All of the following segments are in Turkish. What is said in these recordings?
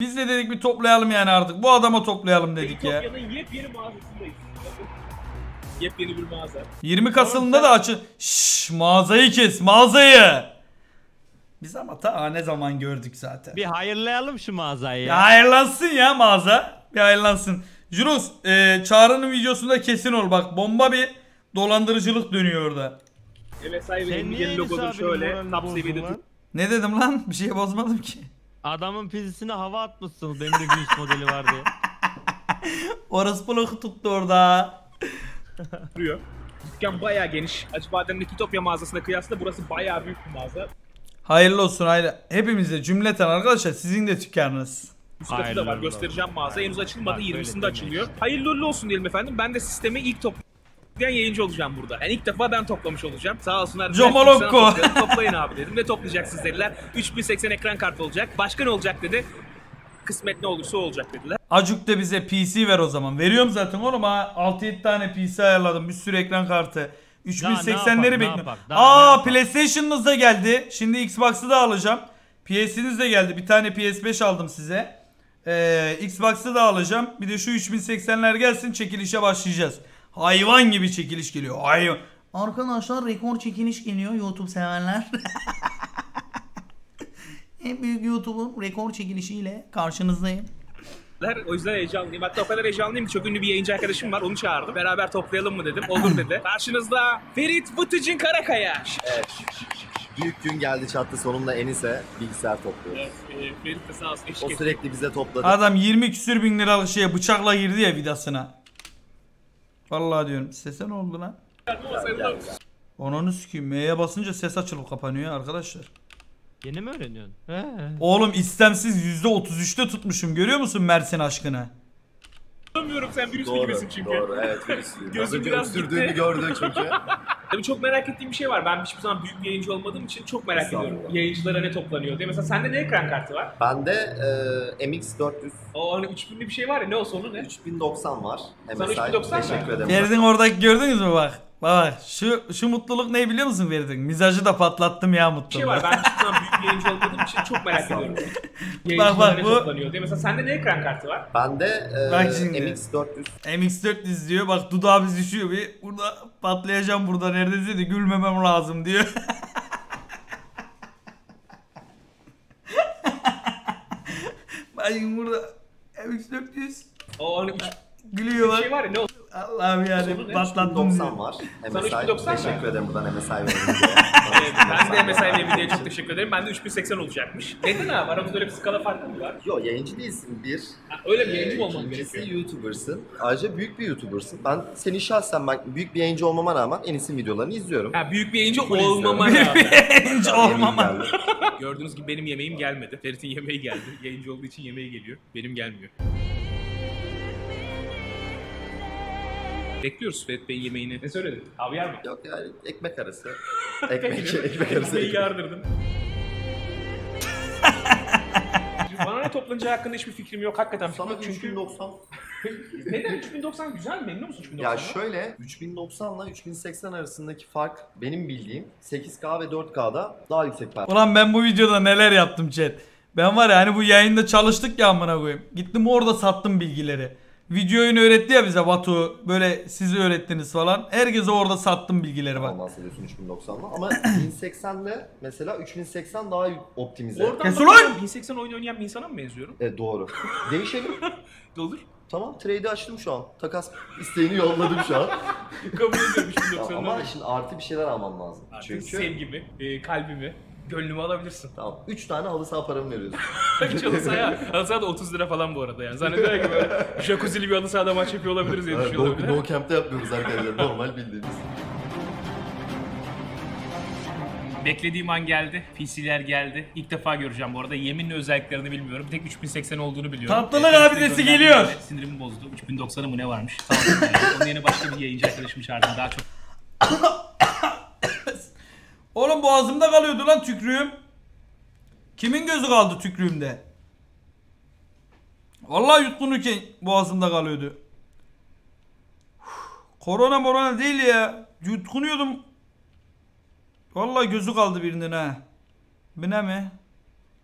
Biz de dedik bir toplayalım yani artık. Bu adama toplayalım dedik ya. Ütopya'nın yepyeni mağazasındayız. Bakın. Yepyeni bir mağaza. 20 Kasım'da da açın. Şşş mağazayı kes mağazayı. Biz ama ta ne zaman gördük zaten. Bir hayırlayalım şu mağazayı ya. hayırlansın ya mağaza. Bir hayırlansın. Jurus e, Çağrı'nın videosunda kesin ol bak. Bomba bir dolandırıcılık dönüyor orada. MSI ve şöyle top seviyede? Ne dedim lan? Bir şey bozmadım ki. Adamın pizisine hava atmışsınız benim de güneş modeli var diye. Orospu tuttu orada. duruyor. Dükkan bayağı geniş. Acıbadem'deki Ütopya mağazasına kıyasla burası bayağı büyük bir mağaza. Hayırlı olsun hayırlı. Hepimize cümleten arkadaşlar sizin de dükkanınız. Üst katı da Hayırlı var. Göstereceğim mağaza. Henüz açılmadı. Bak, 20'sinde böyle açılıyor. Hayırlı uğurlu olsun diyelim efendim. Ben de sistemi ilk toplayan yayıncı olacağım burada. Yani ilk defa ben toplamış olacağım. Sağ olsunlar. Comolokko. "Belki sana toplayalım." Toplayın abi dedim. Ne toplayacaksınız dediler. 3080 ekran kartı olacak. Başka ne olacak dedi. Kısmet ne olursa olacak dediler. Acuk da bize PC ver o zaman. Veriyorum zaten oğlum ha. 6-7 tane PC ayarladım. Bir sürü ekran kartı. ne 3080'leri yapak, ne bekliyorum. Aa? PlayStation'ınız da geldi. Şimdi Xbox'ı da alacağım. PS'iniz de geldi. Bir tane PS5 aldım size. Ee, Xbox'ı da alacağım. Bir de şu 3080'ler gelsin çekilişe başlayacağız. Hayvan gibi çekiliş geliyor. Hayvan. Arkadaşlar rekor çekiliş geliyor YouTube sevenler. en büyük YouTube'un rekor çekilişiyle karşınızdayım. O yüzden heyecanlıyım. Hatta o kadar heyecanlıyım ki çok ünlü bir yayıncı arkadaşım var. Onu çağırdım. Beraber toplayalım mı dedim. Olur dedi. Karşınızda Ferit Vıtıcın Karakaya. Büyük gün geldi çattı sonunda Enis'e bilgisayar topluyoruz. Evet, e, Ferit de sağ olsun O sürekli bize topladı. Adam 20 küsür bin liralık şeye bıçakla girdi ya vidasına. Vallahi diyorum sese ne oldu lan? Onunu sikeyim. M'ye basınca ses açılıp kapanıyor arkadaşlar. Yeni mi öğreniyorsun? He. Oğlum istemsiz %33'te tutmuşum görüyor musun Mersin aşkına? Anlamıyorum sen virüs Doğru, gibisin çünkü. doğru. Evet, Gözüm önce biraz öksürdüğünü gördük çünkü. Tabii çok merak ettiğim bir şey var. Ben hiçbir zaman büyük bir yayıncı olmadığım için çok merak ediyorum. Yayıncılara ne toplanıyor diye. Mesela sende ne ekran kartı var? Bende e, MX400 O hani 3000'li bir şey var ya ne o sonu ne? 3090 var. Sana MSI. 3090 mı? Teşekkür ederim. Feridin oradaki gördünüz mü bak. Baba şu şu mutluluk ne biliyor musun verdin? Mizacı da patlattım ya mutluluğu. Bir şey var ben şu an büyük yayıncı olmadığım için çok merak ediyorum. bak bak bu. Toplanıyor diye. Mesela sende ne ekran kartı var? Bende e, MX400. MX400 diyor bak dudağı biz düşüyor bir. Burada patlayacağım burada neredeyse de gülmemem lazım diyor. ben burada MX400. O 13 Gülüyorlar. Bir şey var ya ne oldu? Allah'ım yani patlattım. 90 var. MSI. 90 teşekkür ederim buradan MSI verin ben de MSI ve Nvidia'ya çok teşekkür ederim. Ben de 3080 olacakmış. Neden abi? Aramızda öyle bir skala farkı mı var? Yok yayıncı değilsin bir. Ha, öyle bir e, yayıncı mı olmam gerekiyor? YouTuber'sın. Ayrıca büyük bir YouTuber'sın. Ben senin şahsen ben büyük bir yayıncı olmama rağmen Enis'in videolarını izliyorum. Ha, büyük bir yayıncı Full olmama rağmen. Büyük bir yayıncı olmama. Gördüğünüz gibi benim yemeğim gelmedi. Ferit'in yemeği geldi. Yayıncı olduğu için yemeği geliyor. Benim gelmiyor. Bekliyoruz Ferit Bey'in yemeğini. Ne söyledin? Abi yer mi? Yok yani ekmek arası. Ekmek, ekmek arası. Yemeği ekmek. yardırdın. Bana ne toplanacağı hakkında hiçbir fikrim yok hakikaten. Sana Çünkü 3090. neden 3090 güzel mi? Memnun musun 3090'dan? Ya şöyle 3090 ile 3080 arasındaki fark benim bildiğim 8K ve 4K'da daha yüksek performans. Ulan ben bu videoda neler yaptım chat. Ben var ya hani bu yayında çalıştık ya amına koyayım. Gittim orada sattım bilgileri. Videoyu öğretti ya bize Batu. Böyle siz öğrettiniz falan. Herkese orada sattım bilgileri bak. bahsediyorsun 3090'la ama 1080'le mesela 3080 daha optimize. Oradan Kes bakıyorum, ulan! 1080 oyun oynayan bir insana mı benziyorum? E doğru. Değişelim. Olur? Tamam trade'i açtım şu an. Takas isteğini yolladım şu an. Kabul ediyorum Ya 3090'ı. ama şimdi artı bir şeyler almam lazım. Artık Çünkü sevgimi, e, kalbimi, gönlümü alabilirsin. tamam 3 tane halı saha paramı veriyorsun. Hiç halı sahaya, halı saha da 30 lira falan bu arada yani. Zannediyor ki böyle jacuzzi'li bir halı sahada maç yapıyor olabiliriz diye Evet, düşünüyor no, olabilir. no camp'te yapmıyoruz arkadaşlar. Normal bildiğimiz. Beklediğim an geldi. PC'ler geldi. İlk defa göreceğim bu arada. Yeminle özelliklerini bilmiyorum. Bir tek 3080 olduğunu biliyorum. Tatlılık Ee, abidesi geliyor. Sinirimi bozdu. 3090'ı mı ne varmış? Yani. Onun yerine başka bir yayıncı arkadaşımı çağırdım. Daha çok Oğlum boğazımda kalıyordu lan tükrüğüm. Kimin gözü kaldı tükrüğümde? Vallahi yutkunurken boğazımda kalıyordu. Korona morona değil ya. Yutkunuyordum. Vallahi gözü kaldı birinin ha. Bu ne mi?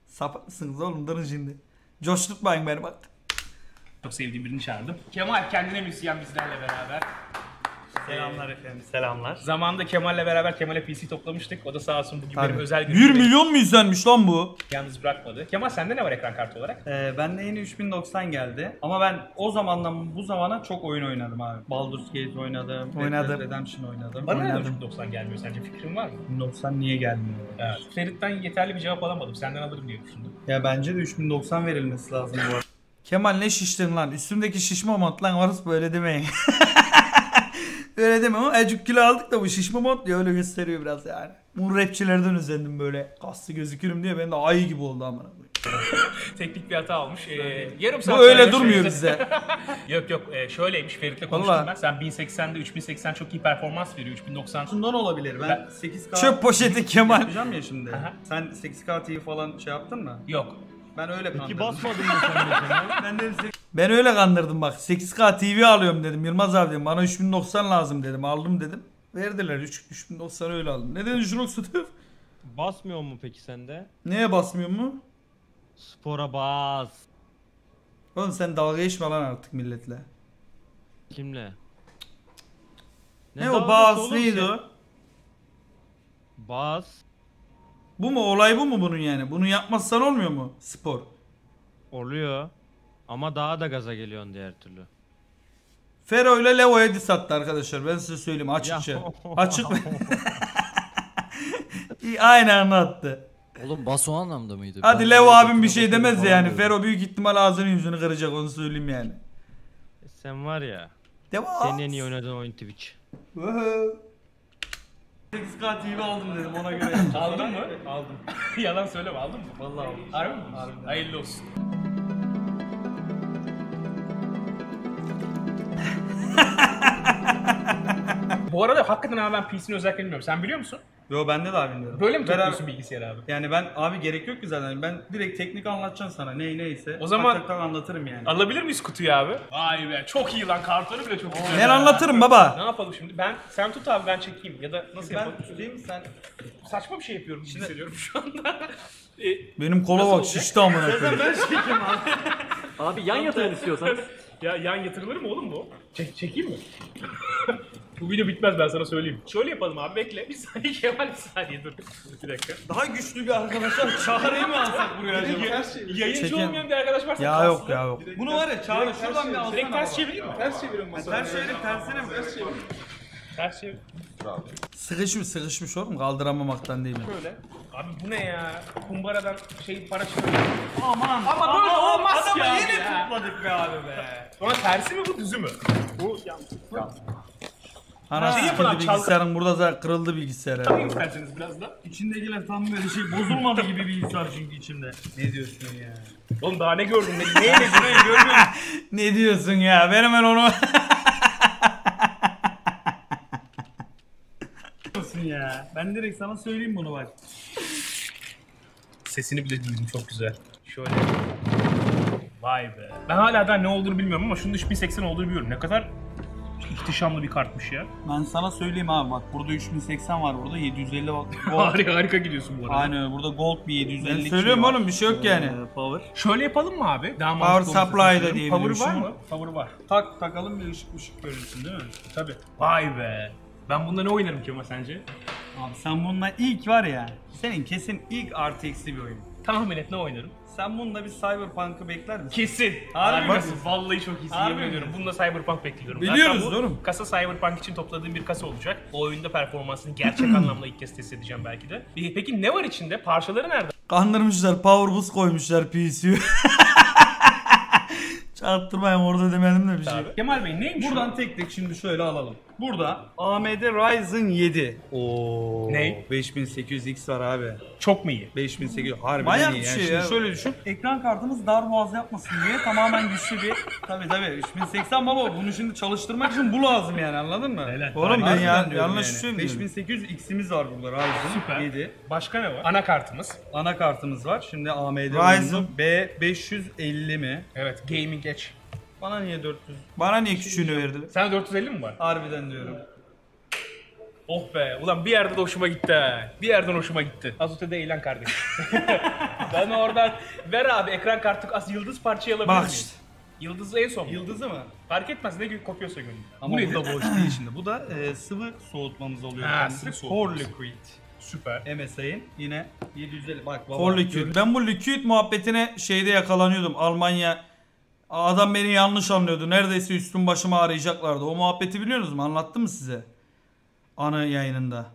Sapık mısınız oğlum durun şimdi. Coşturtmayın beni bak. Çok sevdiğim birini çağırdım. Kemal kendine müzisyen bizlerle beraber. Selamlar efendim selamlar. Zamanında Kemal'le beraber Kemal'e PC toplamıştık. O da sağ olsun bugün Tabii. benim özel 1 günümde milyon mu izlenmiş lan bu? yalnız bırakmadı. Kemal sende ne var ekran kartı olarak? Ee, bende yeni 3090 geldi. Ama ben o zamandan bu zamana çok oyun oynadım abi. Baldur's Gate oynadım. Oynadım. Red Dead Redemption oynadım. Bana neden oynadım. 90 gelmiyor sence fikrin var mı? 3090 niye gelmiyor? Evet. Ferit'ten yeterli bir cevap alamadım. Senden alırım diye düşündüm. Ya bence de 3090 verilmesi lazım bu arada. Kemal ne şiştin lan? Üstümdeki şişme mont lan varız böyle demeyin. öyle deme ama ecuk kilo aldık da bu şişme mont diye öyle gösteriyor biraz yani. Bu rapçilerden özendim böyle kaslı gözükürüm diye ben de ayı gibi oldu amına koyayım. Teknik bir hata olmuş. Ee, yarım Bu saat öyle sonra durmuyor şöyle- bize. yok yok e, şöyleymiş Ferit'le konuştum Vallahi. ben. Sen 1080'de 3080 çok iyi performans veriyor. 3090 Şundan olabilir. Ben, Ben- 8K Şey Çöp poşeti Kemal. Yapacağım ya şimdi. Aha. Sen 8K TV falan şey yaptın mı? yok. Ben öyle kandırdım. basmadın mı sen? Ben, de ben öyle kandırdım bak. 8K TV alıyorum dedim. Yılmaz abi dedim. Bana 3090 lazım dedim. Aldım dedim. Verdiler. 3, 3090 öyle aldım. Neden Jurox tutuyor? Basmıyor mu peki sende? Neye basmıyor mu? Spora bas. Oğlum sen dalga geçme lan artık milletle. Kimle? Ne, dalgası o bas neydi ki? o? Bas. Bu mu? Olay bu mu bunun yani? Bunu yapmazsan olmuyor mu? Spor. Oluyor. Ama daha da gaza geliyorsun diğer türlü. Fero ile Levo'ya diss attı arkadaşlar. Ben size söyleyeyim açıkça. Ya. Açık. İyi, Aynı anlattı. Oğlum bas o anlamda mıydı? Hadi Ben Levo abim bir şey demez falan yani. Fero büyük ihtimal ağzını yüzünü kıracak onu söyleyeyim yani. Sen var ya. Devam. Senin en iyi oynadığın oyun Twitch. 8K TV aldım dedim ona göre. Aldın mı? Aldım. Yalan söyleme aldın mı? Vallahi aldım. Harbi mi? Hayırlı olsun. Bu arada hakikaten abi ben PC'nin özelliklerini bilmiyorum. Sen biliyor musun? Yo bende de abi bilmiyorum. Böyle mi Beraber- topluyorsun bilgisayarı abi? Yani ben abi gerek yok ki zaten. Ben direkt teknik anlatacağım sana. Ney neyse. O zaman- Tak tak tak anlatırım yani. Alabilir miyiz kutuyu abi? Vay be çok iyi lan kartonu bile çok güzel. Ben anlatırım baba. Ne yapalım şimdi? Ben sen tut abi ben çekeyim ya da nasıl Ben yapalım? tutayım sen. Saçma bir şey yapıyorum gibi hissediyorum şu anda. e, Benim kola bak şişti amına koyayım. Abi yan yatırın istiyorsanız. ya yan yatırılır mı oğlum bu? Çek, çekeyim mi? Bu video bitmez ben sana söyleyeyim. Şöyle yapalım abi bekle. Bir saniye Kemal bir saniye dur. Bir dakika. Daha güçlü bir arkadaşlar çağırayım mı alsak buraya acaba? Yayıncı Çekin. olmayan bir arkadaş varsa Ya kalsın. yok ya yok. Bunu var ya çağır şuradan bir alsana. Direkt ters çevireyim mi? Ters çeviriyorum ben Ters çevirip tersine mi? Ters çevir. Ters çevir. Sıkışmış sıkışmış oğlum kaldıramamaktan değil mi? Böyle. Abi bu ne ya? Kumbaradan şey para çıkıyor. Aman Ama böyle olmaz adamı ya yine ya. tutmadık be abi be. Sonra tersi mi bu düzü mü? Bu Ana Şey yapın bilgisayarın burada zaten kırıldı bilgisayar herhalde. isterseniz biraz da. İçindekiler tam böyle şey bozulmadı gibi bilgisayar çünkü içinde. Ne diyorsun ya? Oğlum daha ne gördün? Ne, neye ne görmüyorum. Ne diyorsun ya? Ben hemen onu... ya? Ben direkt sana söyleyeyim bunu bak. Sesini bile duydum çok güzel. Şöyle. Vay be. Ben hala daha ne olduğunu bilmiyorum ama şunun 3080 olduğunu biliyorum. Ne kadar ihtişamlı bir kartmış ya. Ben sana söyleyeyim abi bak burada 3080 var burada 750 watt. harika harika gidiyorsun bu arada. Aynen burada gold bir 750 Ben söylüyorum oğlum bir şey yok yani. Ee, power. Şöyle yapalım mı abi? Daha Power mantıklı olursa supply da seçiyorum. Power var şunu. mı? Power var. Tak takalım bir ışık ışık görünsün değil mi? Tabii. Vay be. Ben bunda ne oynarım ki ama sence? Abi sen bununla ilk var ya senin kesin ilk artı eksi bir oyun. Tahmin et ne oynarım? Sen bununla bir Cyberpunk'ı bekler misin? Kesin. Harbi Harbi misin? Vallahi çok iyisin Harbi yemin ediyorum. Bunda Cyberpunk bekliyorum. Biliyoruz Zaten bu. Kasa Cyberpunk için topladığım bir kasa olacak. O oyunda performansını gerçek anlamda ilk kez test edeceğim belki de. E, Peki ne var içinde? Parçaları nerede? Kandırmışlar power boost koymuşlar PC'ye. Çarptırmayın orada demedim de bir şey. Abi. Kemal Bey neymiş Buradan tek tek şimdi şöyle alalım. Burada AMD Ryzen 7. Oo. Ne? 5800X var abi. Çok mu iyi? 5800 harbi Manyak iyi bir yani. şey Şimdi ya. şöyle düşün. Ekran kartımız dar boğaz yapmasın diye tamamen güçlü bir tabi tabi 3080 baba bunu şimdi çalıştırmak için bu lazım yani anladın mı? Helal. Oğlum ben Harbiden ya, diyorum yanlış yani. bir şey mi diyorum? 5800 X'imiz var burada Ryzen Süper. 7. Başka ne var? Anakartımız. Anakartımız var. Şimdi AMD Ryzen. oyunlu B550 mi? Evet Gaming Edge. Bana niye 400? Bana niye küçüğünü verdiler? Sana 450 mi var? Harbiden diyorum. Oh be. Ulan bir yerde de hoşuma gitti ha. Bir yerden hoşuma gitti. Az ötede eğlen kardeşim. Ben oradan ver abi ekran kartı as yıldız parçayı alabilir Bak. Yıldızı en son. mu? Yıldızı mı? Fark etmez ne gibi kopuyorsa gönül. Ama bu, da boş değil şimdi. Bu da e, sıvı soğutmamız oluyor. Ha, kendisi. sıvı For soğutmamız. liquid. Süper. MSI'nin yine 750 bak baba. For liquid. Ben bu liquid muhabbetine şeyde yakalanıyordum. Almanya adam beni yanlış anlıyordu. Neredeyse üstüm başıma arayacaklardı. O muhabbeti biliyorsunuz mu? Anlattım mı size? Ana yayınında.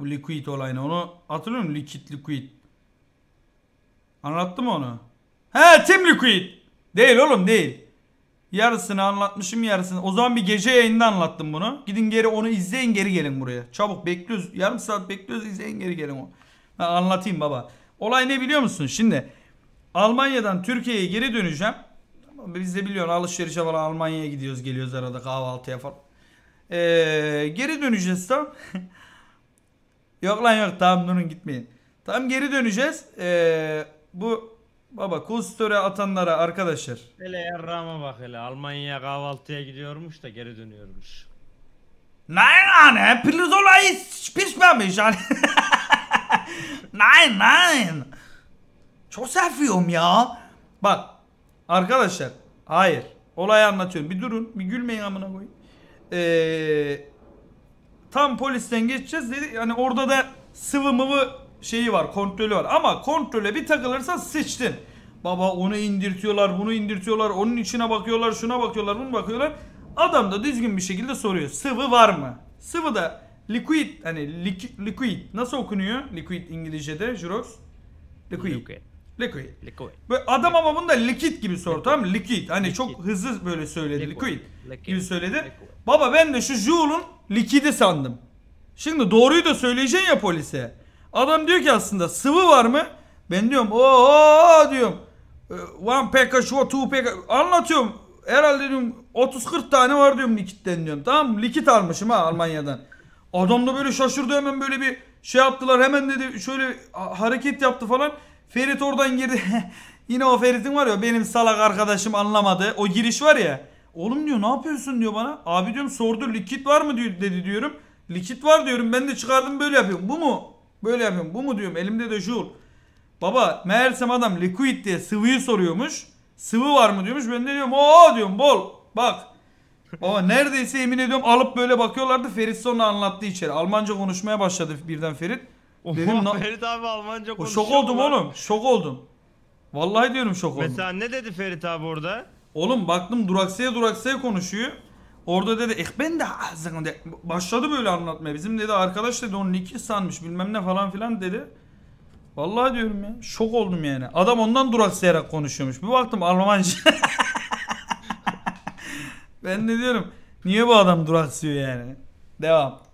Bu liquid olayını. Onu hatırlıyor musun? Liquid liquid. Anlattım mı onu? He Team Liquid. Değil oğlum değil. Yarısını anlatmışım yarısını. O zaman bir gece yayında anlattım bunu. Gidin geri onu izleyin geri gelin buraya. Çabuk bekliyoruz. Yarım saat bekliyoruz izleyin geri gelin o. Ben anlatayım baba. Olay ne biliyor musun? Şimdi Almanya'dan Türkiye'ye geri döneceğim. Biz de biliyorsun alışverişe falan Almanya'ya gidiyoruz geliyoruz arada kahvaltıya falan. Ee, geri döneceğiz tamam. yok lan yok tamam durun gitmeyin. Tamam geri döneceğiz. Ee, bu baba story atanlara arkadaşlar. Hele yarrağıma bak hele. Almanya'ya kahvaltıya gidiyormuş da geri dönüyormuş. Nein Anne, Pirzola ist pişmemiş yani. nein nein. Çok seviyorum ya. Bak arkadaşlar hayır olayı anlatıyorum. Bir durun bir gülmeyin amına koyayım. Ee, tam polisten geçeceğiz dedi. Yani orada da sıvı mıvı şeyi var kontrolü var. Ama kontrole bir takılırsan sıçtın. Baba onu indirtiyorlar bunu indirtiyorlar. Onun içine bakıyorlar şuna bakıyorlar bunu bakıyorlar. Adam da düzgün bir şekilde soruyor. Sıvı var mı? Sıvı da liquid hani lik- liquid nasıl okunuyor? Liquid İngilizce'de Jurox. Liquid. Liquid. Liquid. Liquid. Böyle adam ama bunu da likit gibi sordu tamam mı? Liquid. Hani çok Liquid. hızlı böyle söyledi. Liquid. Liquid, Liquid. gibi söyledi. Liquid. Baba ben de şu Joule'un likidi sandım. Şimdi doğruyu da söyleyeceksin ya polise. Adam diyor ki aslında sıvı var mı? Ben diyorum o diyorum. "E, One package or two package. Anlatıyorum. Herhalde diyorum 30-40 tane var diyorum likitten diyorum. Tamam mı? Likit almışım ha Almanya'dan. Adam da böyle şaşırdı hemen böyle bir şey yaptılar. Hemen dedi şöyle ha- hareket yaptı falan. Ferit oradan girdi. Yine o Ferit'in var ya benim salak arkadaşım anlamadı. O giriş var ya. Oğlum diyor ne yapıyorsun diyor bana. Abi diyorum sordu likit var mı diyor, dedi diyorum. Likit var diyorum ben de çıkardım böyle yapıyorum. Bu mu? Böyle yapıyorum. Bu mu diyorum elimde de Joule. Baba meğersem adam liquid diye sıvıyı soruyormuş. Sıvı var mı diyormuş. Ben de diyorum o diyorum bol. Bak. Baba neredeyse yemin ediyorum alıp böyle bakıyorlardı. Ferit sonra anlattı içeri. Almanca konuşmaya başladı birden Ferit. Dedim, na- Ferit abi Almanca konuşuyor şok oldum lan? oğlum. Şok oldum. Vallahi diyorum şok oldum. Mesela ne dedi Ferit abi orada? Oğlum baktım duraksaya duraksaya konuşuyor. Orada dedi ich bin da de başladı böyle anlatmaya. Bizim dedi arkadaş dedi onun iki sanmış bilmem ne falan filan dedi. Vallahi diyorum ya şok oldum yani. Adam ondan duraksayarak konuşuyormuş. Bir baktım Almanca. ben de diyorum niye bu adam duraksıyor yani. Devam.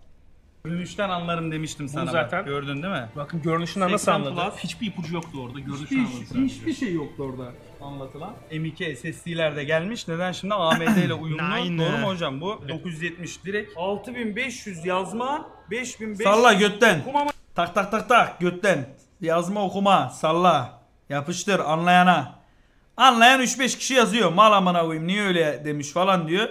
Görünüşten anlarım demiştim sana. bak. zaten- Gördün değil mi? Bakın görünüşünden nasıl 80 anladı? plus. Hiçbir ipucu yoktu orada. Görünüşten anladı. Hiçbir şey yoktu orada anlatılan. M2 SSD'ler de gelmiş. Neden şimdi AMD ile uyumlu? Nine. Doğru mu hocam? Bu 970 direkt 6500 yazma, 5500 Salla götten. okuma Tak tak tak tak götten. Yazma okuma salla. Yapıştır anlayana. Anlayan 3-5 kişi yazıyor. Mal amına koyayım niye öyle demiş falan diyor.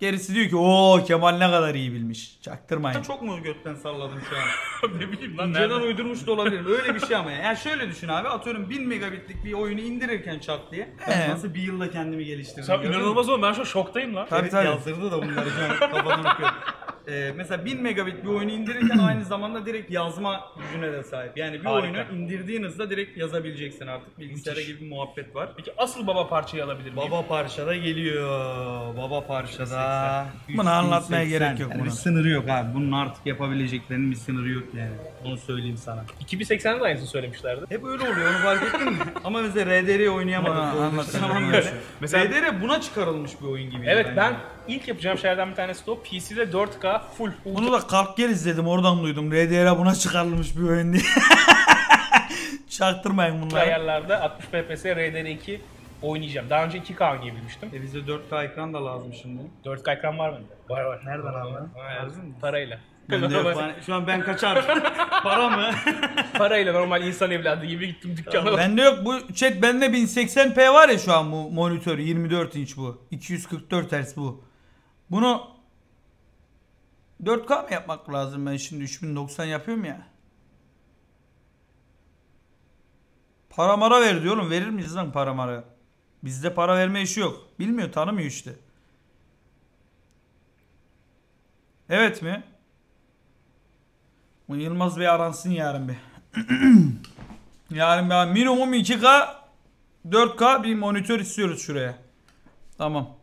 Gerisi diyor ki o Kemal ne kadar iyi bilmiş. Çaktırmayın. Çok mu götten salladım şu an? ne bileyim lan İnceden nereden? uydurmuş da olabilir. Öyle bir şey ama. Yani şöyle düşün abi. Atıyorum 1000 megabitlik bir oyunu indirirken çat diye. Ben nasıl bir yılda kendimi geliştirdim. Sen gördün mü? inanılmaz oğlum ben şu an şoktayım lan. Tabii Evet, tabii. yazdırdı da bunları şu an Ee, mesela 1000 megabit bir oyunu indirirken aynı zamanda direkt yazma gücüne de sahip. Yani bir Harika. oyunu indirdiğin hızda direkt yazabileceksin artık. Bilgisayara gibi bir muhabbet var. Peki asıl baba parçayı alabilir miyim? Baba parçada geliyor. Baba parçada. Bunu anlatmaya gerek yok Yani buna. bir sınırı yok abi. Bunun artık yapabileceklerinin bir sınırı yok yani. Onu söyleyeyim sana. 2080'de de aynısını söylemişlerdi. Hep öyle oluyor onu fark ettin mi? Ama mesela RDR'yi oynayamadık. Bana Doğru anlat. düzgün falan Anlat. böyle. Mesela- RDR buna çıkarılmış bir oyun gibi. Evet ben ilk yapacağım şeylerden bir tanesi de o. PC'de 4K full. Bunu da kalk gel izledim oradan duydum. RDR buna çıkarılmış bir oyun diye. Çaktırmayın bunları. ayarlarda 60 FPS RDR2 oynayacağım. Daha önce 2K oynayabilmiştim. E bize 4K ekran da lazım şimdi. 4K ekran var bende. Var var. Nereden aldın? Parayla. Bende yok. Ben- şu an ben kaçar. Para mı? Parayla normal insan evladı gibi gittim dükkana. Bende yok bu chat bende 1080p var ya şu an bu monitör 24 inç bu. 244 Hz bu. Bunu 4K mı yapmak lazım ben şimdi 3090 yapıyorum ya. Para mara ver diyor oğlum. Verir miyiz lan para mara? Bizde para verme işi yok. Bilmiyor tanımıyor işte. Evet mi? Bu Yılmaz Bey aransın yarın bir. yarın bir minimum 2K 4K bir monitör istiyoruz şuraya. Tamam.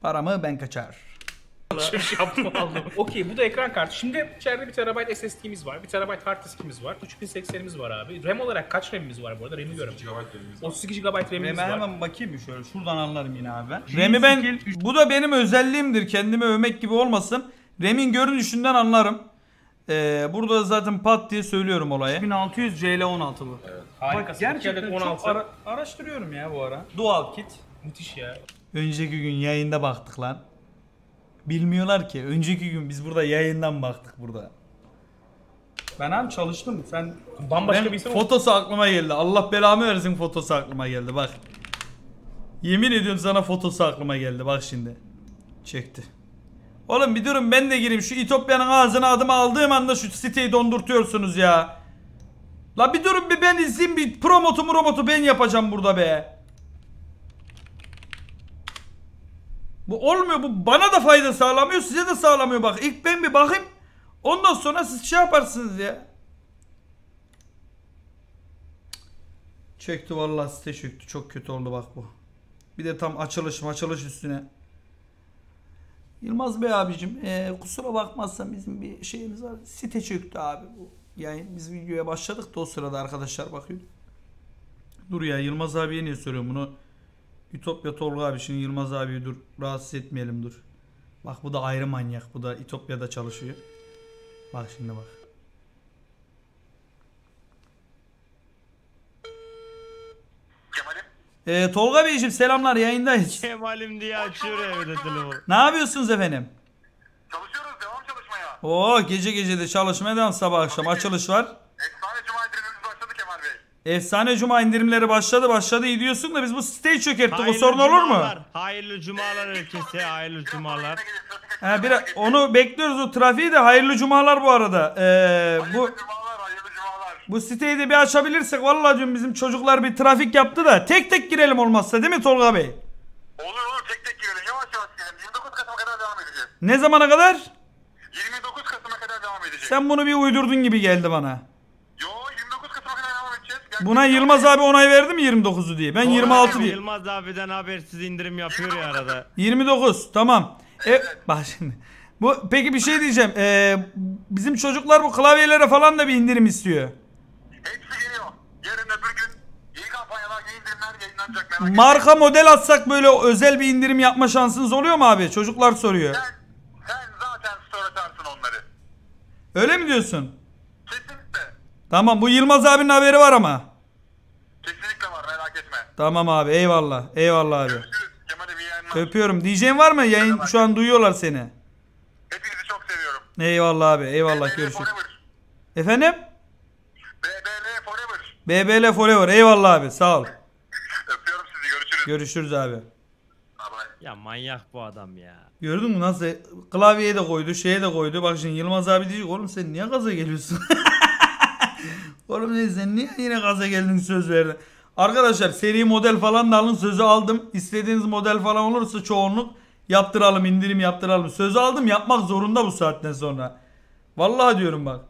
Paramı ben kaçar. Alışveriş yaptım aldım. Okey bu da ekran kartı. Şimdi içeride 1 TB SSD'miz var. 1 TB hard diskimiz var. 3080'imiz var abi. RAM olarak kaç RAM'imiz var bu arada? RAM'i görüyorum. 32 GB RAM'imiz RAM'e var. hemen bakayım mı şöyle şuradan anlarım yine abi ben. RAM'i ben bu da benim özelliğimdir kendimi övmek gibi olmasın. RAM'in görünüşünden anlarım. Ee, burada zaten pat diye söylüyorum olayı. 1600 CL16 bu. Harikasın. Gerçekten İki adet çok 16. ara- araştırıyorum ya bu ara. Dual kit. Müthiş ya. Önceki gün yayında baktık lan. Bilmiyorlar ki. Önceki gün biz burada yayından baktık burada. Ben hem çalıştım. Sen Bambaşka ben bir insan fotosu aklıma geldi. Allah belamı versin fotosu aklıma geldi bak. Yemin ediyorum sana fotosu aklıma geldi bak şimdi. Çekti. Oğlum bir durun ben de gireyim. Şu İtopya'nın ağzına adımı aldığım anda şu siteyi dondurtuyorsunuz ya. La bir durun bir ben izleyeyim bir promotu promotu ben yapacağım burada be. Bu olmuyor bu bana da fayda sağlamıyor size de sağlamıyor bak. İlk ben bir bakayım. Ondan sonra siz şey yaparsınız ya. Çöktü vallahi site çöktü. Çok kötü oldu bak bu. Bir de tam açılış açılış üstüne. Yılmaz Bey abicim eee, kusura bakmazsan bizim bir şeyimiz var. Site çöktü abi bu. Yani biz videoya başladık da o sırada arkadaşlar bakıyor. Dur ya Yılmaz abiye niye soruyorum bunu? Ütopya Tolga abi şimdi Yılmaz abiyi dur rahatsız etmeyelim dur. Bak bu da ayrı manyak. Bu da İtopya'da çalışıyor. Bak şimdi bak. Ee, Tolga Beyciğim selamlar yayındayız. Kemal'im diye açıyor evde telefonu. Ne yapıyorsunuz efendim? Çalışıyoruz, devam çalışmaya. Oo gece gece de çalışmaya devam sabah akşam açılış var. Efsane Cuma indirimimiz başladı Kemal Bey. Efsane Cuma indirimleri başladı başladı iyi diyorsun da biz bu siteyi çökerttik o sorun olur mu? cumalar, Hayırlı cumalar herkese, hayırlı cumalar. Ha, bir, onu bekliyoruz o trafiği de hayırlı cumalar bu arada. Ee, bu cumalar. Bu siteyi de bir açabilirsek vallahi diyorum bizim çocuklar bir trafik yaptı da tek tek girelim olmazsa değil mi Tolga Bey? Olur olur, tek tek girelim, yavaş yavaş girelim. 29 Kasım'a kadar devam edeceğiz. Ne zamana kadar? 29 Kasım'a kadar devam edeceğiz. Sen bunu bir uydurdun gibi geldi bana. Yo, 29 Kasım'a kadar devam edeceğiz. Gerçekten Buna Yılmaz abi onay verdi mi 29'u diye? Ben 26 diye. Yılmaz abiden habersiz indirim yapıyor ya arada. 29 tamam. E, bak şimdi. Bu peki bir şey diyeceğim. Ee, bizim çocuklar bu klavyelere falan da bir indirim istiyor. Hepsi geliyor. Yarın öbür gün yeni kampanyalar, yeni yayınlanacak. Merak. Marka model atsak böyle özel bir indirim yapma şansınız oluyor mu abi? Çocuklar soruyor. Sen, sen zaten store atarsın onları. Öyle mi diyorsun? Kesinlikle. Tamam bu Yılmaz abinin haberi var ama. Kesinlikle var, merak etme. Tamam abi eyvallah. Eyvallah abi. Görüşürüz. Kemal'im iyi yayınlar. Öpüyorum. Diyeceğin var mı? Yayın şu an duyuyorlar seni. Hepinizi çok seviyorum. Eyvallah abi. Eyvallah görüşürüz. Forever. Efendim? BBL Forever. BBL Forever. Eyvallah abi. Sağ ol. Görüşürüz. Abi. Ya manyak bu adam ya. Gördün mü nasıl klavyeye de koydu, şeye de koydu. Bak şimdi Yılmaz abi diyecek oğlum sen niye gaza geliyorsun? oğlum sen niye yine gaza geldin söz verdin. Arkadaşlar seri model falan da alın sözü aldım. İstediğiniz model falan olursa çoğunluk yaptıralım indirim yaptıralım. Sözü aldım yapmak zorunda bu saatten sonra. Vallahi diyorum bak.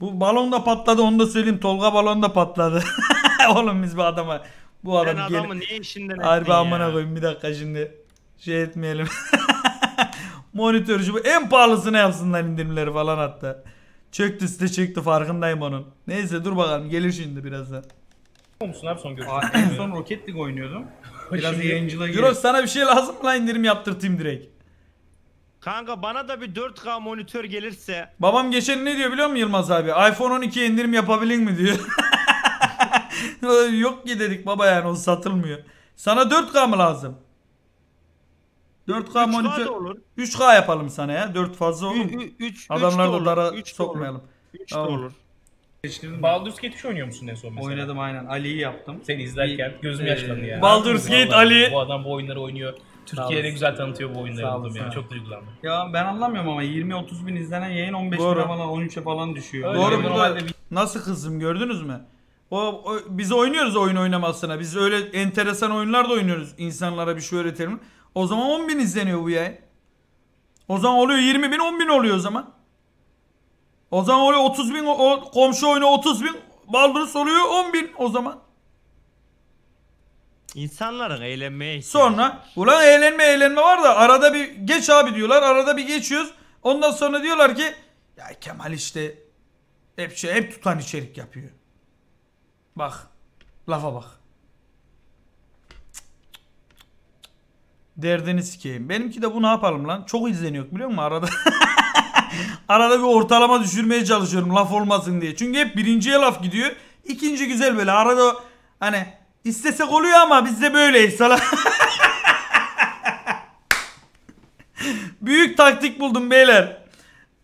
Bu balon da patladı onu da söyleyeyim. Tolga balon da patladı. oğlum biz bu adama bu Sen adam gel- adamı niye işinden ettin Harbi amına ya? koyayım bir dakika şimdi. Şey etmeyelim. Monitörcü bu en pahalısını yapsınlar indirimleri falan hatta. Çöktü site çöktü farkındayım onun. Neyse dur bakalım gelir şimdi birazdan. musun abi son görüşün? en son Rocket League oynuyordum. Biraz yayıncılığa Euro sana bir şey lazım mı lan indirim yaptırtayım direkt. Kanka bana da bir 4K monitör gelirse Babam geçen ne diyor biliyor musun Yılmaz abi? iPhone 12 indirim yapabilin mi diyor. Yok ki dedik baba yani o satılmıyor. Sana 4K mı lazım? 4K 3K monitör. da olur. 3K yapalım sana ya. 4 fazla olur mu? 3 Adamlar da dara sokmayalım. 3 de Tamam. olur. Baldur's Gate 3 oynuyor musun en son mesela? Oynadım aynen. Ali'yi yaptım. Seni izlerken gözüm Ee, yaşlandı ya. Baldur's Gate Vallahi Ali. Bu adam bu oyunları oynuyor. Türkiye'de olasın. güzel tanıtıyor bu oyunları oldum ya. Çok duygulandım. Ya ben anlamıyorum ama 20-30 bin izlenen yayın 15 Doğru. bine falan 13'e falan düşüyor. Öyle Doğru Normalde nasıl kızım gördünüz mü? O, o- biz oynuyoruz oyun oynamasına. Biz öyle enteresan oyunlar da oynuyoruz. İnsanlara bir şey öğretelim. O zaman 10 bin izleniyor bu yayın. O zaman oluyor 20 bin 10 bin oluyor o zaman. O zaman oluyor 30 bin o, komşu oyunu 30 bin Baldur's oluyor 10 bin o zaman. İnsanların eğlenmeye ihtiyacı Sonra ulan eğlenme eğlenme var da arada bir geç abi diyorlar. Arada bir geçiyoruz. Ondan sonra diyorlar ki ya Kemal işte hep şey hep tutan içerik yapıyor. Bak. Lafa bak. Derdini sikeyim. Benimki de bu ne yapalım lan? Çok izleniyor biliyor musun arada? arada bir ortalama düşürmeye çalışıyorum laf olmasın diye. Çünkü hep birinciye laf gidiyor. İkinci güzel böyle arada hani istesek oluyor ama biz de böyleyiz falan. Büyük taktik buldum beyler.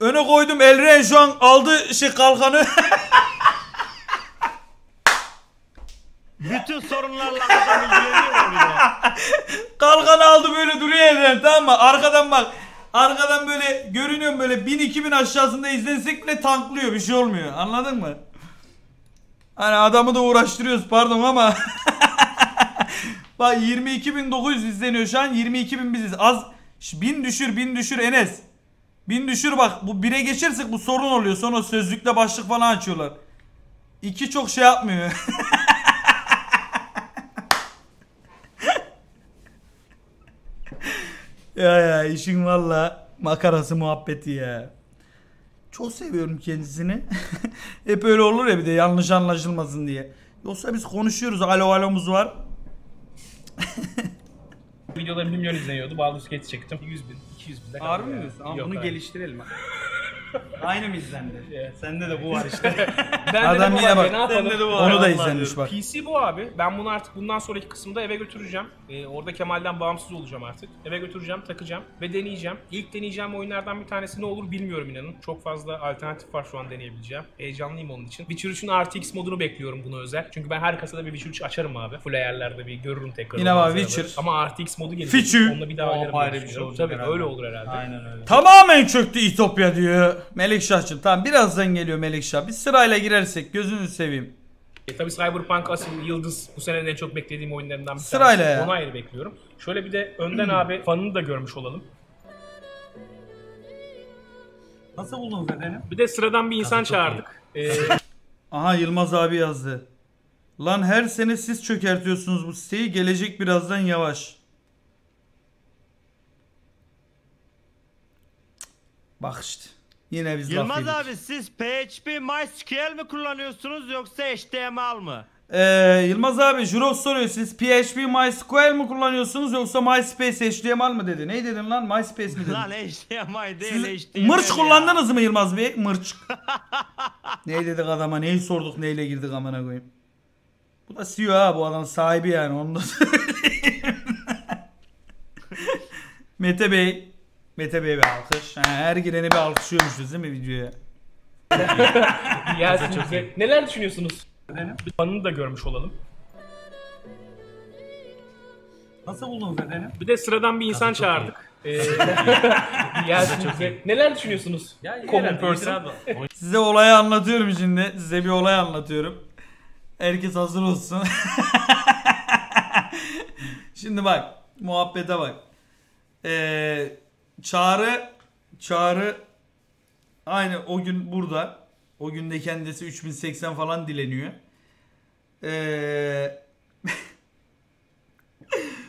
Öne koydum Elren şu an aldı şey kalkanı. Bütün sorunlarla adam ilgileniyor bir de. kalkanı aldı böyle duruyor Elren tamam mı? Arkadan bak. Arkadan böyle görünüyorum böyle 1000-2000 aşağısında izlensek bile tanklıyor bir şey olmuyor. Anladın mı? Hani adamı da uğraştırıyoruz pardon ama. bak 22.900 izleniyor şu an 22.000 biziz. Az Şş, 1000 düşür 1000 düşür Enes. 1000 düşür bak bu 1'e geçersek bu sorun oluyor. Sonra sözlükle başlık falan açıyorlar. İki çok şey yapmıyor. ya ya işin valla makarası muhabbeti ya. Çok seviyorum kendisini. Hep öyle olur ya bir de yanlış anlaşılmasın diye. Yoksa biz konuşuyoruz alo alomuz var. Videoları 1 milyon izleniyordu. Baldur's Gate çektim. 100 bin, 200 bin Harbi mi diyorsun? Ama Yok bunu abi. geliştirelim. Aynı mı izlendi? Evet. Sende de bu var işte. Bende Adam de bu yine var, bak, ne yapalım? sende de bu var. Onu da Allah izlenmiş diyorum. bak. PC bu abi. Ben bunu artık bundan sonraki kısımda eve götüreceğim. Ee, orada Kemal'den bağımsız olacağım artık. Eve götüreceğim, takacağım ve deneyeceğim. İlk deneyeceğim oyunlardan bir tanesi ne olur bilmiyorum inanın. Çok fazla alternatif var şu an deneyebileceğim. Heyecanlıyım onun için. Witcher 3'ün RTX modunu bekliyorum bunu özel. Çünkü ben her kasada bir Witcher 3 açarım abi. Full ayarlarda bir görürüm tekrar. Yine o var, manzaraları. Witcher. Ama RTX modu gelecek. Witcher. Onunla bir daha O bir şey düşünüyorum. olacak Tabii herhalde. öyle olur herhalde. Aynen öyle. Tamamen çöktü İtopya diyor. Melikşah'cığım. Tamam birazdan geliyor Melikşah. Biz sırayla girersek gözünü seveyim. E, tabii Cyberpunk asıl yıldız bu senenin en çok beklediğim oyunlarından bir Sırayla tanesi. ya. Onu ayrı bekliyorum. Şöyle bir de önden abi fanını da görmüş olalım. Nasıl buldunuz efendim? Bir de sıradan bir insan çağırdık. Ee, Aha Yılmaz abi yazdı. Lan her sene siz çökertiyorsunuz bu siteyi. Gelecek birazdan yavaş. Bak işte. Yine biz laf Yılmaz yedik. abi siz PHP MySQL mi kullanıyorsunuz yoksa HTML mı? Ee, Yılmaz abi Jurox soruyor. Siz PHP MySQL mi kullanıyorsunuz yoksa MySpace HTML mi dedi? Ne dedin lan? MySpace mi dedin? Lan HTML değil Siz HTML mırç ya. kullandınız mı Yılmaz Bey? Mırç. ne dedik adama? Neyi sorduk? Neyle girdik amına koyayım? Bu da CEO ha bu adam sahibi yani onu da söyleyeyim. Mete Bey. Mete Bey bir alkış. Ha, her gireni bir alkışlıyormuşuz değil mi videoya? Gelsin bize. Neler düşünüyorsunuz? Bir fanını da görmüş olalım. Nasıl buldunuz efendim? Bir de sıradan bir insan çağırdık. Ee, bize. Neler düşünüyorsunuz? Common person. Size olayı anlatıyorum şimdi. Size bir olay anlatıyorum. Herkes hazır olsun. şimdi bak. Muhabbete bak. Ee, çağrı Çağrı aynı o gün burada. O günde kendisi 3080 falan dileniyor. Ee,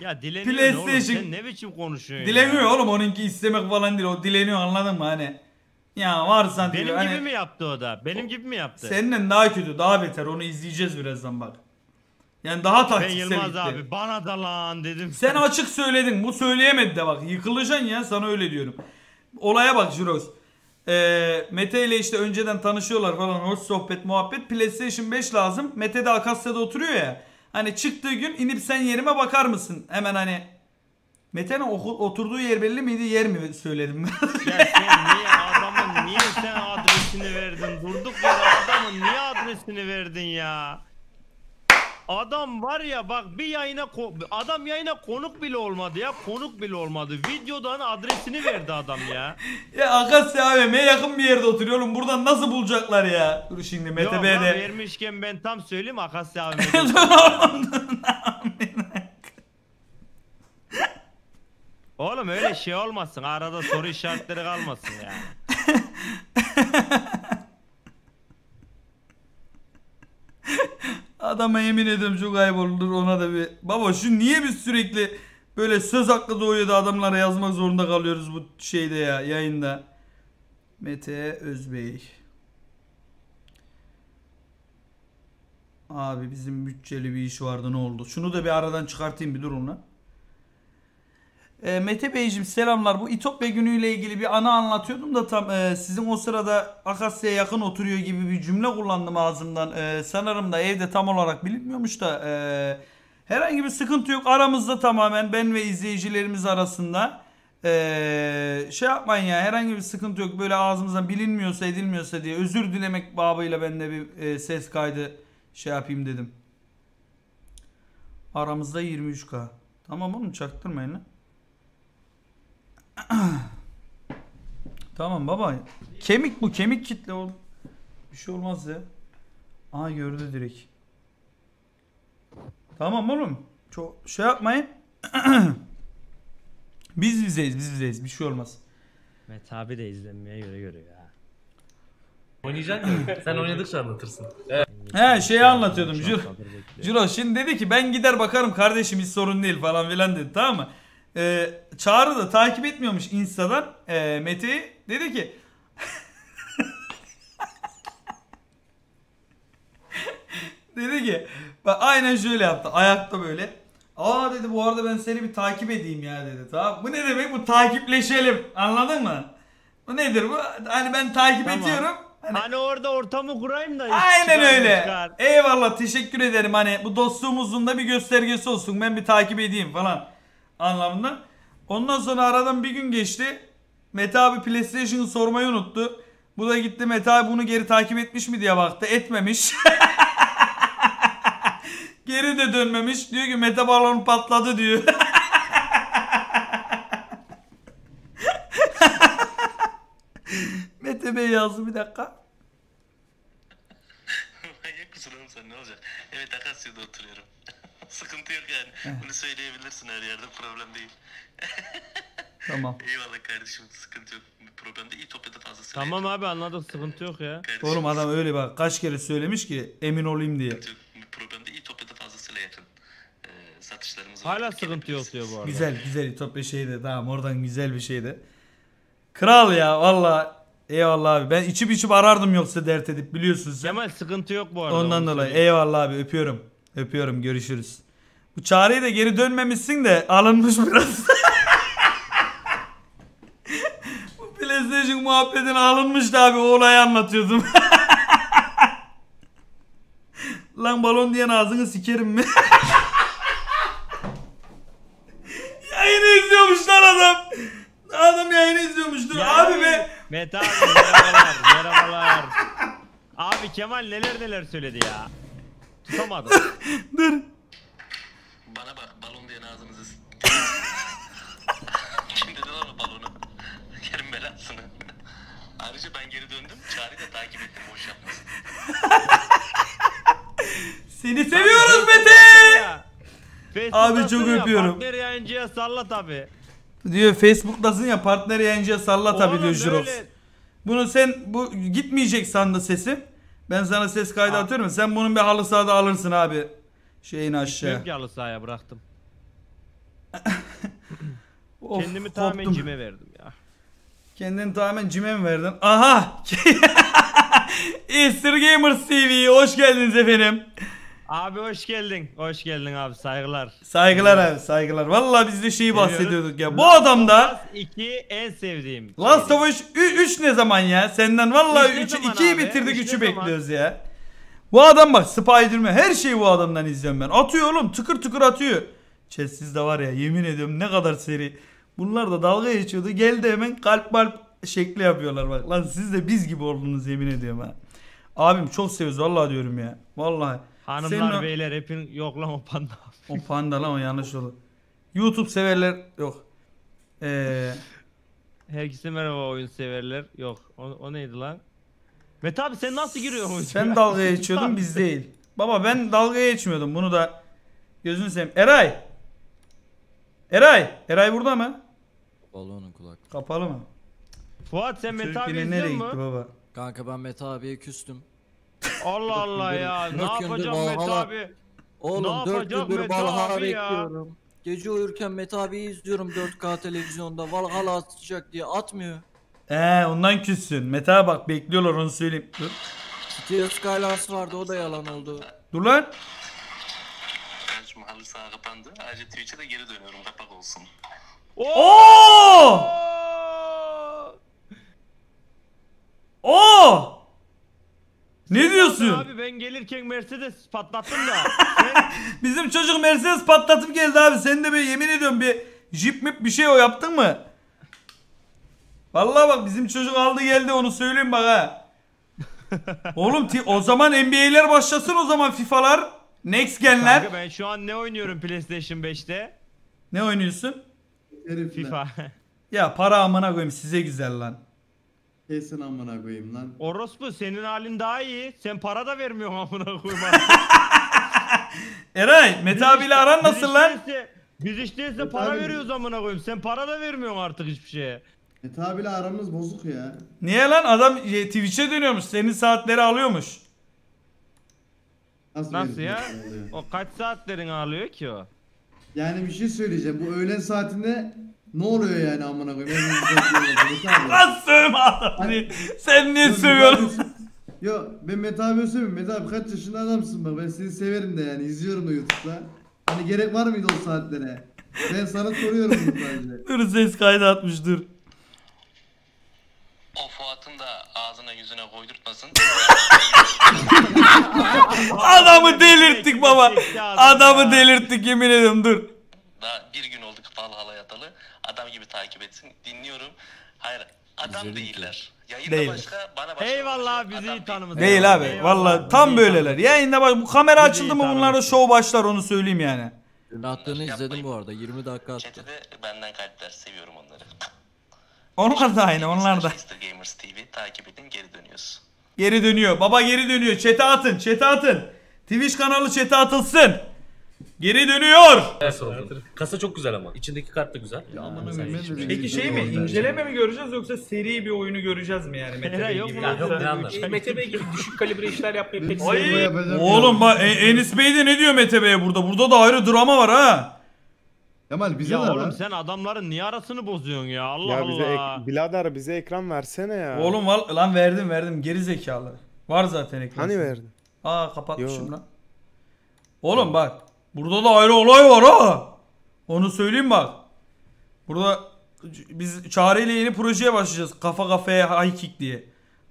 Ya dileniyor ne oğlum PlayStation- sen ne biçim konuşuyorsun dileniyor ya? oğlum onunki istemek falan değil. O dileniyor anladın mı hani? Ya varsan Benim diyor. gibi hani, mi yaptı o da? Benim gibi mi yaptı? Senden daha kötü, daha beter. Onu izleyeceğiz birazdan bak. Yani daha ben taktiksel Yılmaz gitti. abi bana da lan dedim. Sen açık söyledin. Bu söyleyemedi de bak. Yıkılacaksın ya. Sana öyle diyorum. Olaya bak Jirox. Ee, Mete ile işte önceden tanışıyorlar falan. Hoş sohbet muhabbet. PlayStation 5 lazım. Mete de Akasya'da oturuyor ya. Hani çıktığı gün inip sen yerime bakar mısın? Hemen hani Mete'nin oku- oturduğu yer belli miydi? Yer mi söyledim ben? Ya sen niye adamın niye sen adresini verdin? Durduk yere adamın niye adresini verdin ya? Adam var ya bak bir yayına adam yayına konuk bile olmadı ya konuk bile olmadı. Videodan adresini verdi adam ya. Ya Akasya AVM'ye yakın bir yerde oturuyor oğlum. Buradan nasıl bulacaklar ya? Dur şimdi Mete Bey'de. vermişken ben tam söyleyeyim Akasya AVM'de. Oğlum öyle şey olmasın. Arada soru işaretleri kalmasın ya. Adama yemin ediyorum çok ayıp olur ona da bir. Baba şu niye biz sürekli böyle söz hakkı doğuyor da adamlara yazmak zorunda kalıyoruz bu şeyde ya yayında. Mete Özbey. Abi bizim bütçeli bir iş vardı ne oldu? Şunu da bir aradan çıkartayım bir dur ona. E, Mete Beyciğim selamlar. Bu İtopya günüyle ilgili bir ana anlatıyordum da tam e, sizin o sırada Akasya'ya yakın oturuyor gibi bir cümle kullandım ağzımdan. E, sanırım da evde tam olarak bilinmiyormuş da e, herhangi bir sıkıntı yok. Aramızda tamamen ben ve izleyicilerimiz arasında. E, şey yapmayın ya herhangi bir sıkıntı yok. Böyle ağzımızdan bilinmiyorsa edilmiyorsa diye özür dilemek babıyla ben de bir e, ses kaydı şey yapayım dedim. Aramızda 23k. Tamam oğlum çaktırmayın lan. Tamam baba. Kemik bu kemik kitle oğlum. Bir şey olmaz ya. Aa gördü direkt. Tamam oğlum. Çok şey yapmayın. biz bizeyiz biz bizeyiz bir şey olmaz. Mete abi de izlenmeye göre görüyor ya. Oynayacaksın ya. Sen oynadıkça anlatırsın. He şeyi anlatıyordum. Bekliyor. Juro şimdi dedi ki ben gider bakarım kardeşim hiç sorun değil falan filan dedi tamam mı? Ee, Çağrı da takip etmiyormuş Insta'dan ee, Mete'yi. Dedi ki Dedi ki bak aynen şöyle yaptı ayakta böyle. Aa dedi bu arada ben seni bir takip edeyim ya dedi tamam. Bu ne demek bu takipleşelim anladın mı? Bu nedir bu? Hani ben takip Tamam. ediyorum. Hani Hani orada ortamı kurayım da. Aynen öyle. çıkar. Eyvallah teşekkür ederim. Hani bu dostluğumuzun da bir göstergesi olsun. Ben bir takip edeyim falan anlamında. Ondan sonra aradan bir gün geçti. Mete abi PlayStation'ı sormayı unuttu. Bu da gitti Mete abi bunu geri takip etmiş mi diye baktı. Etmemiş. geri de dönmemiş. Diyor ki Mete balon patladı diyor. Mete Bey yazdı bir dakika. Manyak oğlum sen ne olacak? Evet Akasya'da oturuyorum. Sıkıntı yok yani. Bunu söyleyebilirsin her yerde problem değil. Tamam. Eyvallah kardeşim sıkıntı yok. Problem değil. İtopya'da fazla söyleyemem. Tamam abi anladık sıkıntı yok ya. Kardeşim, Oğlum adam öyle bak kaç kere söylemiş ki emin olayım diye. Sıkıntı yok. Problem değil. İtopya'da fazlasıyla yakın. Ee, satışlarımız var. Hala sıkıntı yok diyor bu arada. Güzel güzel İtopya şeydi tamam oradan güzel bir şeydi. Kral ya valla eyvallah abi ben içip içip arardım yoksa dert edip biliyorsun sen. Kemal sıkıntı yok bu arada. Ondan dolayı söyleyeyim. eyvallah abi öpüyorum. Öpüyorum görüşürüz. Bu çağrıya da geri dönmemişsin de alınmış biraz. Bu PlayStation muhabbetine alınmıştı abi o olayı anlatıyordum. Lan balon diyen ağzını sikerim mi? yayını izliyormuş lan adam. Adam yayını izliyormuştur. Yani- Abi be. Mete abi merhabalar merhabalar. Abi Kemal neler neler söyledi ya. Tutamadım. Dur. Bana bak balon diyen ağzınızı Kim dedi lan o balonu? Yerim belasını. Ayrıca ben geri döndüm. Çağrı'yı da takip ettim boş yapmasın. Seni seviyoruz Mete. Abi çok öpüyorum. Partner yayıncıya salla tabi. Diyor Facebook'tasın ya partner yayıncıya salla tabii diyor Jirox. Bunu sen bu gitmeyecek sandı sesim. Ben sana ses kaydı atıyorum. Sen bunun bir halı sahada alırsın abi. Şeyin aşağı. Yalı sahaya bıraktım. Of, Kendimi tamamen koptum. cime verdim ya. Kendini tamamen cime mi verdin? Aha! Easter Gamers TV hoş geldiniz efendim. Abi hoş geldin. Hoş geldin abi saygılar. Saygılar abi saygılar. Vallahi biz de şeyi bahsediyorduk ya. Bu adamda Last 2 en sevdiğim. Last of Us 3 ne zaman ya? Senden vallahi Üç ne 3 zaman 2'yi abi? bitirdik Üç 3'ü ne zaman? bekliyoruz ya. Bu adam bak Spider-Man her şeyi bu adamdan izliyorum ben. Atıyor oğlum tıkır tıkır atıyor. Chess de var ya yemin ediyorum ne kadar seri. Bunlar da dalga geçiyordu. Geldi hemen kalp malp şekli yapıyorlar bak. Lan siz de biz gibi oldunuz yemin ediyorum ha. Abim çok seviyoruz vallahi diyorum ya. Vallahi. Hanımlar Senin o- beyler hepin yok lan o panda. O panda lan o yanlış oldu. YouTube severler yok. Ee, Herkese merhaba oyun severler. Yok o, o neydi lan? Mete abi sen nasıl giriyorsun oyuna? sen dalga geçiyordun biz değil. Baba ben dalga geçmiyordum bunu da gözünü seveyim. Eray. Eray. Eray burada mı? Balonun kulak. Kapalı mı? Fuat sen Mete abi yine izliyor nereye gitti mu? baba? Kanka ben Mete abiye küstüm. Allah Allah ya. Ne Dört gündür yapacağım Mete Valhalla- abi? Oğlum Ne 4 yapacak gündür Mete Valhalla abi ya? bekliyorum. Gece uyurken Mete abiyi izliyorum 4K televizyonda. Valhalla atacak diye atmıyor. Ee ondan küssün. Meta bak bekliyorlar onu söyleyeyim. Dur. City Skylines vardı o da yalan oldu. Dur lan. Kardeşim halı saha kapandı. Ayrıca Twitch'e de geri dönüyorum. Kapak olsun. Oo! Oo! Ne diyorsun? Abi ben gelirken Mercedes patlattım da. Sen Bizim çocuk Mercedes patlatıp geldi abi. Sen de bir yemin ediyorum bir jip mip bir şey o yaptın mı? Vallahi bak bizim çocuk aldı geldi onu söyleyeyim bak ha. Oğlum ti- o zaman NBA'ler başlasın o zaman FIFA'lar. Next genler. Kanka ben şu an ne oynuyorum PlayStation 5'te? Ne oynuyorsun? FIFA. Ya para amına koyayım size güzel lan. Kesin amına koyayım lan. Orospu senin halin daha iyi. Sen para da vermiyorsun amına koyma. Eray Mete abiyle aran nasıl lan? Biz işteyse para veriyoruz amına koyayım. Sen para da vermiyorsun artık hiçbir şeye. Mete abiyle aramız bozuk ya. Niye lan adam e, Twitch'e dönüyormuş. Senin saatleri alıyormuş. Nasıl, ya? oluyor? O kaç saatlerin alıyor ki o? Yani bir şey söyleyeceğim. Bu öğlen saatinde ne oluyor yani amına koyayım? En güzel şey Mete abi. Lan sövme adamı. Sen niye Yo, sövüyorsun? Mete abi- Yo ben Mete abiye söyleyeyim. Mete abi kaç yaşında adamsın bak. Ben seni severim de yani. izliyorum da YouTube'da. Hani gerek var mıydı o saatlere? Ben sana soruyorum bunu sadece. Dur ses kaydı atmış dur. Fuat'ın da ağzına yüzüne koydurtmasın. Adamı delirttik baba. Adamı delirttik yemin ediyorum dur. Daha bir gün oldu Valhalla yatalı. Adam gibi takip etsin. Dinliyorum. Hayır adam değiller. Yayında Değil. başka, bana başka. Eyvallah konuşuyor. bizi iyi tanımışsın. Değil abi. Eyvallah, Vallahi bizi tam böyleler. Yayında bak bu kamera Bizi açıldı mı bunlarda şov başlar onu söyleyeyim yani. Attığını izledim bu arada 20 dakika attı. Chat'e de benden kalpler. Seviyorum onları. Onlar da aynı onlar da. Mr. Gamers TV takip edin geri dönüyoruz. Geri dönüyor. Baba geri dönüyor. Çete atın. Çete atın. Twitch kanalı çete atılsın. Geri dönüyor. Kasa çok güzel ama. İçindeki kart da güzel. Peki şey mi? inceleme mi göreceğiz yoksa seri bir oyunu göreceğiz mi yani Mete Bey gibi? mu? Ya yok ne anlar. Mete Bey gibi düşük kalibre işler yapmayı pek yapacak Oğlum ya. bak E- Enis Bey de ne diyor Mete Bey'e burada? Burada da ayrı drama var ha. Kemal bize Ya de oğlum lan. sen adamların niye arasını bozuyorsun ya Allah Ya bize Allah. ek, birader bize ekran versene ya. Oğlum val- lan verdim verdim geri zekalı. Var zaten ekran. Hani verdin? Aa kapatmışım Yo. lan. Oğlum bak. Burada da ayrı olay var ha. Onu söyleyeyim bak. Burada biz Çağrı ile yeni projeye başlayacağız. Kafa kafaya high kick diye.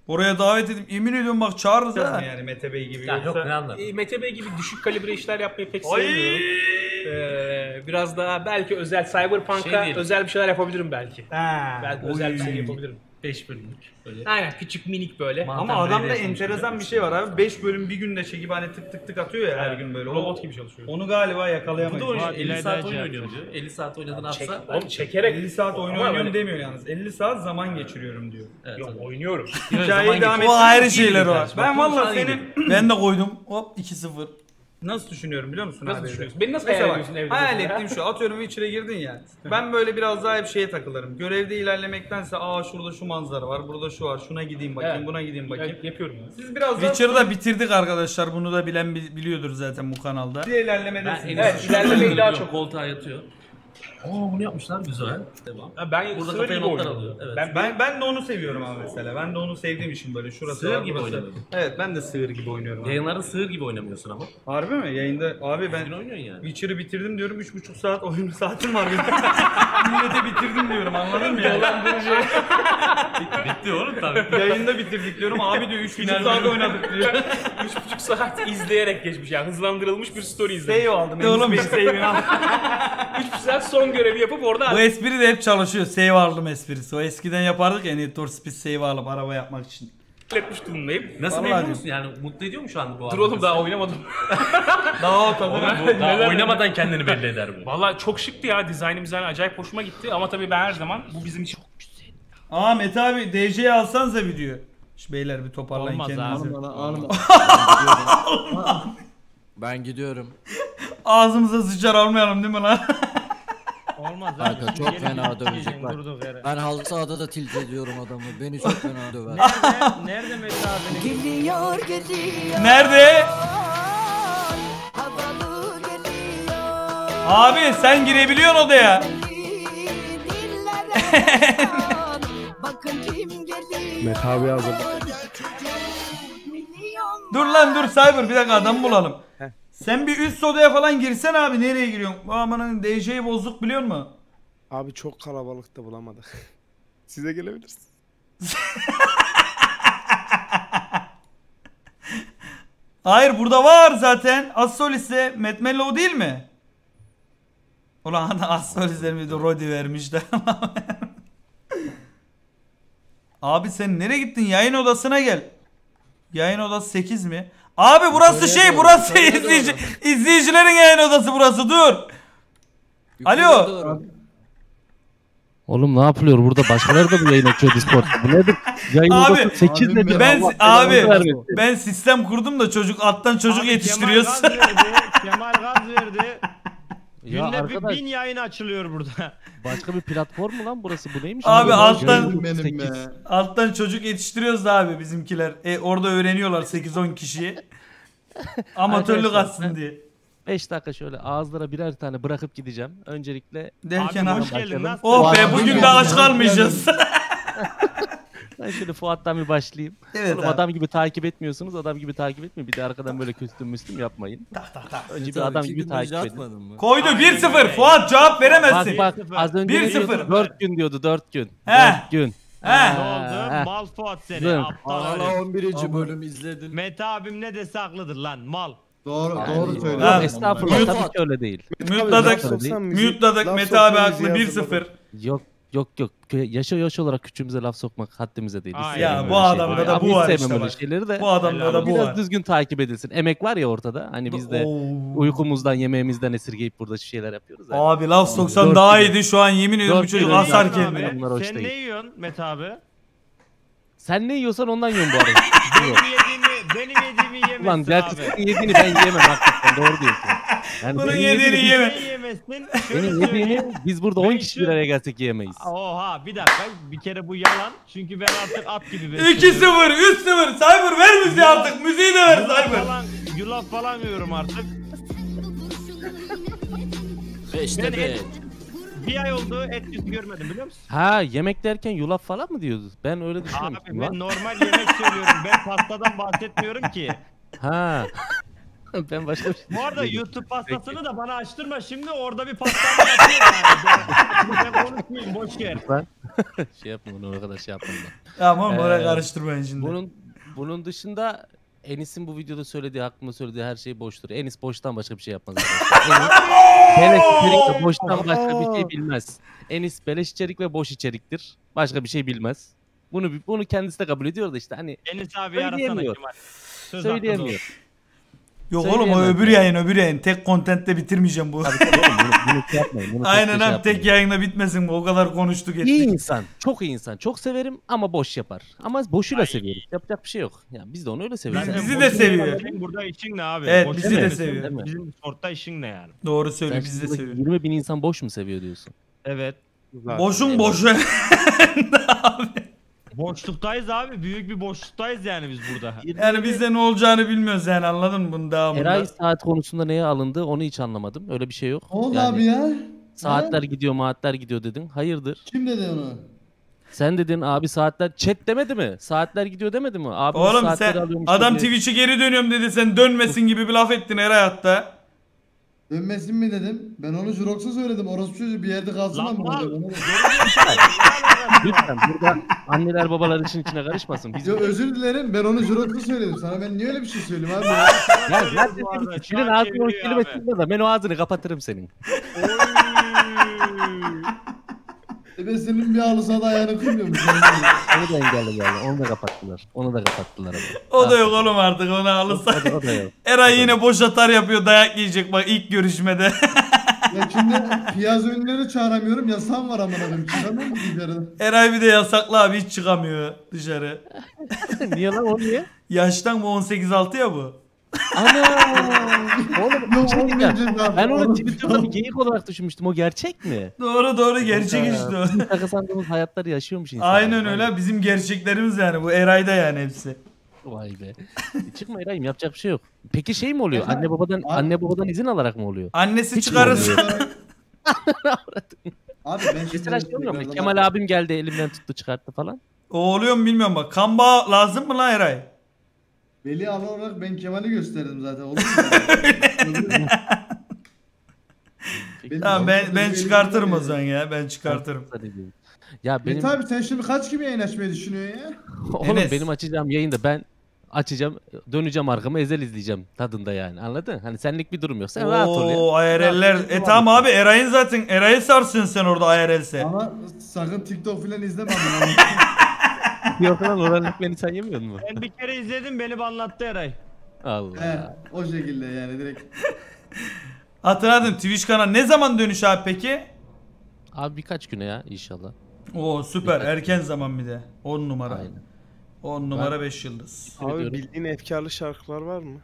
Oraya davet edip yemin ediyorum bak çağırırız ha. Yani Mete Bey gibi Ya yok ne anlar. E, Mete Bey gibi düşük kalibre işler yapmayı pek sevmiyorum. Ee, biraz daha belki özel Cyberpunk'a Şey özel bir şeyler yapabilirim belki. Ha. Belki özel bir şey yapabilirim. 5 bölümlük. Böyle. Aynen küçük minik böyle. Ma- Ama Zaten adamda enteresan bir şey var abi. 5 bölüm bir günde çekip hani tık tık tık atıyor ya her gün böyle. Robot gibi çalışıyor. Onu galiba Bu da yakalayamayız. Fuat 50 İlayda saat oyun oynuyorum diyor. 50 saat oynadığını Çek, atsa. oğlum çekerek 50 saat oyun Ama oynuyorum böyle- demiyor yalnız. 50 saat zaman geçiriyorum diyor. Evet, Yok evet. oynuyorum. Hikayeyi devam geçiyor. O ayrı şeyler var. Ben bu valla sana senin ben de koydum. Hop 2-0. Nasıl düşünüyorum biliyor musun Nasıl abi? düşünüyorsun? Beni nasıl Mesela hayal bak, ediyorsun evde? hayal mesela? ettiğim şu atıyorum Witcher'a girdin ya. Ben böyle biraz daha hep şeye takılırım. Görevde ilerlemektense aa şurada şu manzara var, burada şu var. Şuna gideyim bakayım, Evet. buna gideyim bakayım. Evet, yapıyorum ya. Siz biraz daha Witcher'ı da bitirdik arkadaşlar. Bunu da bilen bi- biliyordur zaten bu kanalda. İlerlemedesiniz. Evet, ilerlemeyi daha çok- Koltuğa yatıyor. Oo bunu yapmışlar güzel. Devam. Ha, ben Burada kafaya gibi notlar alıyor. Evet. Ben, Ben ben de onu seviyorum abi mesela. Ben de onu sevdiğim için böyle şurası Sığır var, gibi burası. oynamıyorum. Evet ben de sığır gibi oynuyorum. abi. Yayınlarda sığır gibi oynamıyorsun ama. Harbi mi? Yayında abi ben oynuyorsun yani. Witcher'ı bitirdim diyorum 3,5 saat oyun saatim var benim. Millete bitirdim diyorum anladın mı ya? Bitti oğlum tabii. Yayında bitirdik diyorum abi diyor 3,5 saat oynadık diyor. 3,5 saat izleyerek geçmiş yani hızlandırılmış bir story izledim. Save aldım. Oğlum bir save'ini aldım. 3,5 saat son görevi yapıp orada Bu espri de hep çalışıyor. Save aldım esprisi. O eskiden yapardık ya Need for Speed save alıp araba yapmak için. etmiş durumdayım. Nasıl Vallahi memnun musun yani? Mutlu ediyor mu şu anda bu Dur oğlum daha oynamadım. Daha o Oğlum tabii. bu daha Neler- oynamadan kendini belli eder bu. Valla çok şıktı ya dizaynı mizaynı acayip hoşuma gitti ama tabii ben her zaman bu bizim için Aa Mete abi DC'yi alsanıza video. Şu beyler bir toparlayın Olmaz kendinizi. Bana alma. Ben gidiyorum. Ağzımıza sıçar almayalım değil mi lan? Olmaz Kanka abi. çok Gelin fena dövecek bak. Ben halı sahada da tilt ediyorum adamı. Beni çok fena döver. Nerede? Nerede Mete abinin? Geliyor geliyor. Nerede? Abi sen girebiliyorsun odaya. Mete abi. Milyon Dur lan dur Cyber bir dakika adam bulalım. Sen bir üst odaya falan girsen abi nereye giriyorsun? Amanın DJ'yi bozduk biliyor musun? Abi çok kalabalıkta bulamadık. Size gelebilirsiniz. Hayır burada var zaten. Assolis'e Matt Mellow değil mi? Ulan Assolis'e bir de Rodi vermişler. Abi sen nereye gittin? Yayın odasına gel. Yayın odası 8 mi? Abi burası Yukarıya şey doğru, burası yukarıya izleyici, izleyicilerin yayın odası burası dur. Alo. Doğru. Oğlum ne yapılıyor burada? Başkaları da bu yayın açıyor Discord'da. Bu nedir? Yayın Abi, odası 8 abi nedir? Ben Allah abi belanı vermesin. ben sistem kurdum da çocuk alttan çocuk Abi yetiştiriyoruz. Kemal gaz verdi. Kemal gaz verdi. Ya Günde bir arkadaş bin yayın açılıyor burada. başka bir platform mu lan burası? Bu neymiş? Abi Yayın alttan- Benim 8. be. Alttan çocuk yetiştiriyoruz da abi bizimkiler. E, orada öğreniyorlar 8-10 kişiyi. Amatörlük Arkadaşlar, atsın diye. 5 dakika şöyle ağızlara birer tane bırakıp gideceğim. Öncelikle Derken Abi abi. hoş geldin. Nasılsın? Oh be Abi, bugün de aç geldin. kalmayacağız. ben şöyle Fuat'tan bir başlayayım. evet Oğlum abi. adam gibi takip etmiyorsunuz. Adam gibi takip etmeyin. Bir de arkadan böyle küstüm müstüm yapmayın. Önce bir adam gibi takip edin. mı? Koydu Aynen 1-0. öyle. Fuat cevap veremezsin. Bak bak az önce 1-0. 4 gün diyordu 4 gün. He. 4 gün. He. Ne oldu? Mal Fuat seni. Aptal Hala herif. 11. bölüm izledin. Mete abim ne dese haklıdır lan mal. Doğru Yani- doğru Ha. söylüyor. Yok estağfurullah tabii ki öyle değil. Mute'ladık. Mute'ladık. Mete abi haklı müziği 1-0. hazırladım. Yok yok yok. Yaşa yaş olarak küçüğümüze laf sokmak haddimize değil. Aynen. sevmiyoruz Ya bu adamda da bu var işte bak. şeyleri de. Bu adamda da bu Biraz var. düzgün takip edilsin. Emek var ya ortada. Hani biz de Oo. uykumuzdan yemeğimizden esirgeyip burada şu şeyler yapıyoruz. ya. Abi laf soksan Dört daha iyiydi şu an yemin ediyorum bu çocuk asar kendini. Sen ne yiyorsun Mete abi? Sen ne yiyorsan ondan yiyorsun bu arada. Benim yediğimi, benim yediğimi yemezsin Ulan gerçi abi. senin yediğini ben yiyemem hakikaten doğru diyorsun. Yani Bunun yediğini yeme. Benim yediğimi biz burada 10 Ben kişi bir araya gelsek yiyemeyiz. Oha bir dakika bir kere bu yalan. Çünkü ben artık at gibi 2-0, 3-0. Cyber ver müziği artık. Müziği de ver Yulaf Cyber. falan, yulaf falan yiyorum artık. 5'te Ben 5. et- Bir ay oldu et yüzü görmedim biliyor musun? Ha yemek derken yulaf falan mı diyordu? Ben öyle Abi düşünmemiştim ben lan. normal yemek söylüyorum. Ben pastadan bahsetmiyorum ki. Ha. ben başka bir şey Bu arada. YouTube pastasını da bana açtırma. Şimdi orada bir pasta yapıyor yani. Ben, ben konuşmayayım boş ver. şey yapma bunu o kadar şey yapma. Tamam oğlum oraya Ee, karıştırmayın şimdi. Bunun bunun dışında Enis'in bu videoda söylediği, hakkında söylediği her şey boştur. Enis boştan başka bir şey yapmaz. arkadaşlar. Enis beleş içerik ve boştan başka bir şey bilmez. Enis beleş içerik ve boş içeriktir. Başka bir şey bilmez. Bunu bunu kendisi de kabul ediyor da işte hani Enis abi arasana Söyleyemiyor. Kemal. Söz söyleyemiyor. Yok oğlum o öbür ya. yayın öbür yayın. Tek kontentte bitirmeyeceğim bu. Tabii tabii oğlum, bunu, bunu şey yapmayın. Bunu Aynen tek şey abi tek yapmayın. yayında bitmesin bu. O kadar konuştuk ettik. İyi insan. Çok iyi insan. Çok severim ama boş yapar. Ama boşuyla seviyoruz. Yapacak bir şey yok. Ya biz de onu öyle seviyoruz. Biz- Zaten bizi de seviyor. yemenin Burada işin ne abi? Evet, Boş bizi de seviyor. Değil mi? Bizim sportta işin ne yani? Doğru söylüyor bizi de seviyor. 20 bin insan boş mu seviyor diyorsun? Evet. Boşun boşu. Boşluktayız abi. Büyük bir boşluktayız yani biz burada. yani biz de ne olacağını bilmiyoruz yani anladın mı bunun devamında? Eray saat konusunda neye alındı onu hiç anlamadım. Öyle bir şey yok. Ne oldu Yani abi ya? Saatler gidiyor, maatler gidiyor dedin. Hayırdır? Kim dedi onu? Sen dedin abi saatler chat demedi mi? Saatler gidiyor demedi mi? Abi Oğlum sen adam. Twitch'e geri dönüyorum dedi sen dönmesin gibi bir laf ettin Eray hatta. Dönmesin mi dedim. Ben onu Jurox'a söyledim. Orospu çocuğu bir yerde kalsın Lan ama mal. Lütfen burada anneler babalar için içine karışmasın. Biz Yo, özür dilerim. Ben onu Jurox'a söyledim. Sana ben niye öyle bir şey söyleyeyim abi? ya? ya senin ağzını o çeviriyor kelime abi. çıkma da ben o ağzını kapatırım senin. Oy. E ben senin bir halı sahada ayağını kırmıyormuşum. Onu da engellediler. Onu da kapattılar. Onu da kapattılar ama. O da yok oğlum artık onu alırsa. O da, o da yok. Eray yine boş atar yapıyor dayak yiyecek bak ilk görüşmede. ya şimdi piyaz ünlüleri çağıramıyorum. Yasam var amına koyayım. Çıkamıyor mu dışarıdan? Eray bir de yasaklı abi hiç çıkamıyor dışarı. niye lan o niye? Yaştan bu 18-6 ya bu. Ana! Oğlum bir şey diyeceğim. olmayacak abi. Ben onu Oğlum, Twitter'da bir geyik olarak düşünmüştüm. O gerçek mi? Doğru doğru gerçek işte o. Bizim şaka sandığımız hayatları yaşıyormuş insanlar. Aynen öyle bizim gerçeklerimiz yani bu Eray'da yani hepsi. Vay be. Çıkma İray'ım yapacak bir şey yok. Peki şey mi oluyor? Anne babadan anne babadan izin alarak mı oluyor? Annesi Hiç çıkarırsa Abi ben şimdi... Mesela şey olmuyor mu? Kemal abim geldi elimden tuttu çıkarttı falan. o oluyor mu bilmiyorum bak. Kan bağı lazım mı lan Eray? Veli ana olarak ben Kemal'i gösterdim zaten. Olur mu? Benim Tamam ben ben çıkartırım o zaman ya. Ben çıkartırım. Ya benim Mete abi sen şimdi kaç gibi yayın açmayı düşünüyorsun ya? oğlum Enes. benim açacağım yayında ben açacağım döneceğim arkama ezel izleyeceğim tadında yani anladın? Hani senlik bir durum yok. Sen rahat ol ya. Oo IRL'ler. E tamam abi Eray'ın zaten Eray'ı sarsın sen orada IRL'se. Ama sakın TikTok falan izleme ama. Yok lan oranlık beni sen yemiyor musun? Ben bir kere izledim beni anlattı Eray. Allah. He, o şekilde yani direkt. Hatırladım Twitch kanalı ne zaman dönüş abi peki? Abi birkaç güne ya inşallah. Oo süper erken zaman bir de. 10 numara. Aynen. 10 numara 5 yıldız. Abi ediyorum. bildiğin efkarlı şarkılar var mı?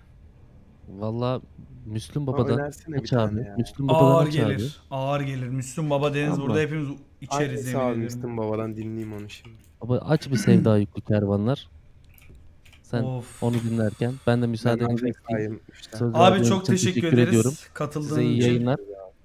Valla Müslüm Baba'dan önersene bir aç tane abi. ya. Müslüm Baba'dan Ağır aç abi. gelir. Ağır gelir. Müslüm Baba Deniz Tamam. burada hepimiz içeriz yemin abi ediyorum. Müslüm Baba'dan dinleyeyim onu şimdi. Baba aç bir sevda yüklü kervanlar. Sen Of. onu dinlerken ben de müsaadenizi Ben isteyeyim. Ahmet işte. Söz Abi çok teşekkür, teşekkür ederiz. ediyorum. Katıldığın Size iyi için. yayınlar.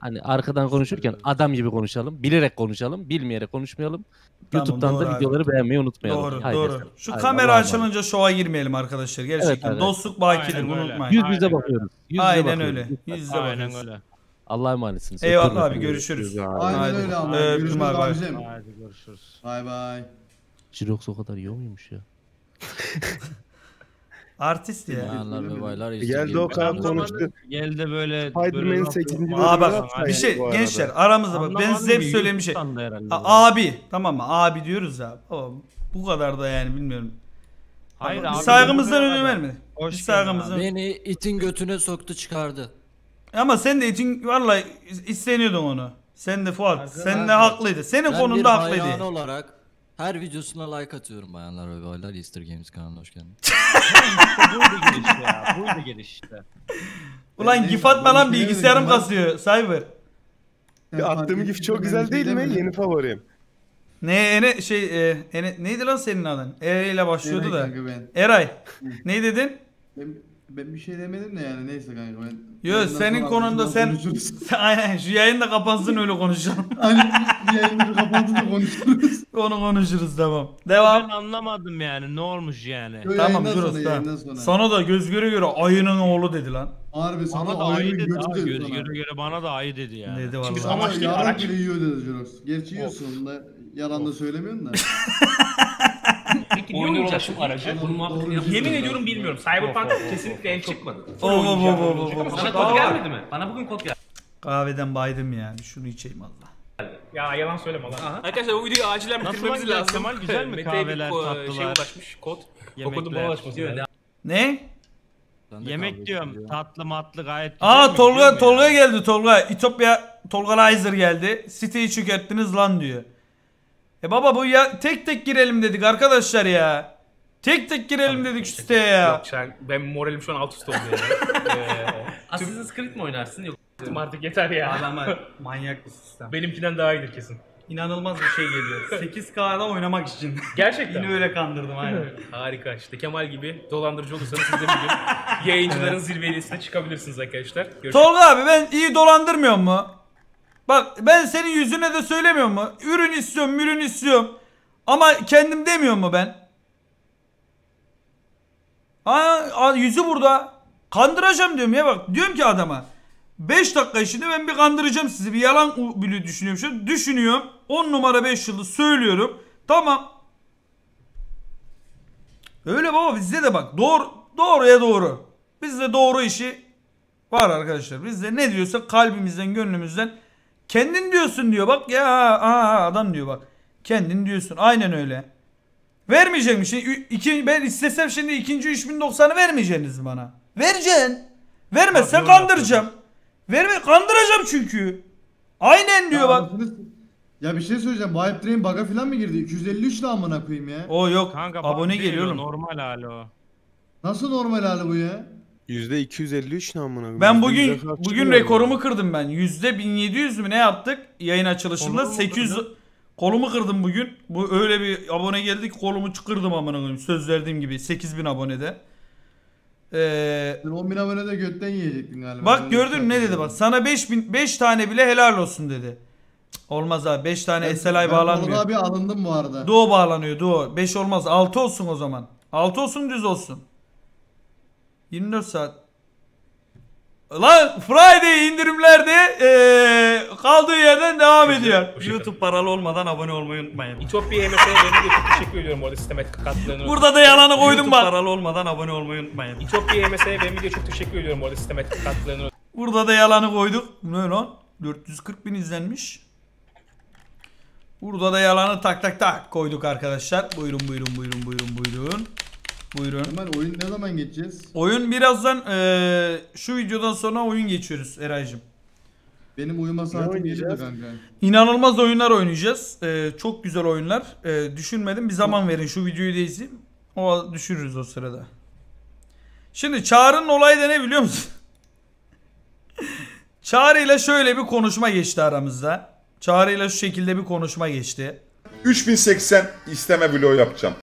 Hani arkadan konuşurken adam gibi konuşalım. Bilerek konuşalım. Bilmeyerek konuşmayalım. Tamam, YouTube'dan da abi. videoları beğenmeyi unutmayalım. Doğru Haydi doğru. efendim. Şu Haydi, kamera Allah'a emanet. açılınca şova girmeyelim arkadaşlar. Gerçekten evet. dostluk bakidir Aynen bunu öyle. unutmayın. Yüz yüze Aynen bakıyoruz. Yüz yüze Aynen bakıyoruz. öyle. Yüz yüze Aynen bakıyoruz. öyle. Allah'a emanetsiniz. Eyvallah Öpüyorum abi efendim. görüşürüz. abi. Aynen Haydi. öyle ama. Öptüm Görüşürüz abi. abicim. Hadi görüşürüz. Bay bay. Jirox o kadar yiyor muymuş ya? Artist ya. Bayanlar ve baylar Geldi o kadar konuştu. Geldi böyle. Spider-Man'in 8. bölümünü Aa bak bir şey gençler aramızda bak ben size hep söyleyeyim bir şey. A- abi tamam mı? Abi diyoruz ya. Bu kadar da yani bilmiyorum. Hayır abi, Saygımızdan ödün vermedi. Hoş Biz saygımızdan. Beni itin götüne soktu çıkardı. Ama sen de için vallahi isteniyordun onu. Sen de Fuat. Sen de haklıydı. Senin Ben bir konunda haklıydı. olarak her videosuna like atıyorum bayanlar ve baylar. Easter Games kanalına hoş geldiniz. Buydu geliş ya. Buydu geliş işte. Ulan gif atma lan bilgisayarım kasıyor. Cyber. Bir attığım gif çok güzel değil mi? Yeni favorim. Ne ene şey e, ene, neydi lan senin adın? E ile başlıyordu Eray da. Eray. ne dedin? Ben, ben bir şey demedim de yani neyse kanka ben. Yo senin konunda sen konuşuruz. aynen şu yayın da kapansın öyle konuşalım. Aynen yayını kapatınca konuşuruz. Onu konuşuruz tamam. Ben Devam. anlamadım yani ne olmuş yani. Yo, Tamam sonra, tamam. sonra. Sana da göz göre göre ayının oğlu dedi lan. Harbi sana Bana da ayı dedi götü abi. Göz göre göre bana da ayı dedi yani. Dedi Şimdi vallahi. amaç Ama değil, yalan araç. bile yiyor dedi Juros. Gerçi yiyorsun da yalan da söylemiyorsun da. Peki oynayacaksın aracı? Bunun muhabbetini. Yemin ediyorum bilmiyorum. Cyberpunk kesinlikle en çıkmadı. Full Oo, oo, oynayacağım, oo, oo, oynayacağım. oo, Sana oo. kod gelmedi mi? Bana bugün kod geldi. Kahveden baydım yani. Şunu içeyim Allah. Ya yalan söyleme lan. Arkadaşlar bu videoyu acilen Nasıl bitirmemiz lazım. Kemal, güzel mi Mete'ye bir kahveler, ko- tatlılar, Şey ulaşmış kod. O kodun yemekler? bana ulaşması lazım. Ne? Yemek diyorum. Tatlı matlı gayet güzel Aa mi? Tolga Tolga geldi Tolga. İtopya Tolgalizer geldi. Siteyi çökerttiniz lan diyor. E baba bu ya tek tek girelim dedik arkadaşlar ya. Tek tek girelim dedik şu siteye ya. Yok sen, ben moralim şu an alt üst oldu yani. Eee, Assassin's Creed mi oynarsın yok? Tüm artık yeter ya. Adama manyak bir sistem. Benimkinden daha iyidir kesin. İnanılmaz bir şey geliyor. 8K'da oynamak için. Gerçekten. Yine öyle kandırdım aynen. Harika işte Kemal gibi dolandırıcı olursanız siz de bir gün yayıncıların zirvesine çıkabilirsiniz arkadaşlar. Görüşürüz. Tolga abi ben iyi dolandırmıyor mu? Bak ben senin yüzüne de söylemiyor mu? Ürün istiyorum, ürün istiyorum. Ama kendim demiyor mu ben? Aa, yüzü burada. Kandıracağım diyorum ya bak. Diyorum ki adama. 5 dakika içinde ben bir kandıracağım sizi. Bir yalan bile düşünüyorum. Şu düşünüyorum. 10 numara 5 yıldız söylüyorum. Tamam. Öyle baba bizde de bak. Doğru, doğruya doğru. Bizde doğru işi var arkadaşlar. Bizde ne diyorsa kalbimizden, gönlümüzden Kendin diyorsun diyor bak ya aa, adam diyor bak. Kendin diyorsun aynen öyle. Vermeyecek mi? Şimdi, ü- iki, ben istesem şimdi ikinci 3090'ı vermeyeceksiniz bana. Vereceksin. Vermezsen öyle kandıracağım. Verme kandıracağım çünkü. Aynen diyor bak. Ya bir şey söyleyeceğim. Bu Hype Train bug'a falan mı girdi? 253 ne amına koyayım ya? O yok. Kanka abone geliyor. Normal hali o. Nasıl normal hali bu ya? Yüzde 253 ne amına koyayım? Ben bugün bugün rekorumu kırdım ben. Yüzde 1700 mü ne yaptık yayın açılışında? Kolumu mu 800 kolumu kırdım bugün. Bu öyle bir abone geldi ki kolumu kırdım amına koyayım. Söz verdiğim gibi 8000 abonede. Ee, Sen 10 bin abone de götten yiyecektin galiba. bak gördün mü ne dedi bak. Sana 5000 5 tane bile helal olsun dedi. Cık, Olmaz abi 5 tane Ben- SLI ben bağlanmıyor. Tolga abi alındım bu arada. Duo bağlanıyor Duo. 5 olmaz. 6 olsun o zaman. 6 olsun düz olsun. 24 saat. Lan Friday indirimlerde eee, kaldığı yerden devam ediyor. bu şaka. YouTube paralı olmadan abone olmayı unutmayın. İtopya MS'ye benim de çok teşekkür ediyorum orada sistematik katkılarını. Burada da yalanı koydum YouTube bak. paralı olmadan abone olmayı unutmayın. İtopya MS'ye benim de çok teşekkür ediyorum orada sistematik katkılarını. Burada da yalanı koyduk. Ne lan? 440 bin izlenmiş. Burada da yalanı tak tak tak koyduk arkadaşlar. Buyurun buyurun buyurun buyurun buyurun. Buyurun. Hemen oyun ne zaman geçeceğiz? Oyun birazdan eee, şu videodan sonra oyun geçiyoruz Eray'cım. Benim uyuma saatim geliyor kanka. İnanılmaz oyunlar oynayacağız. Eee, çok güzel oyunlar. Eee, düşünmedim. Bir zaman verin şu videoyu da izleyeyim. O düşürürüz o sırada. Şimdi Çağrı'nın olayı da ne biliyor musun? Çağrı ile şöyle bir konuşma geçti aramızda. Çağrı ile şu şekilde bir konuşma geçti. 3080 isteme vlogu yapacağım.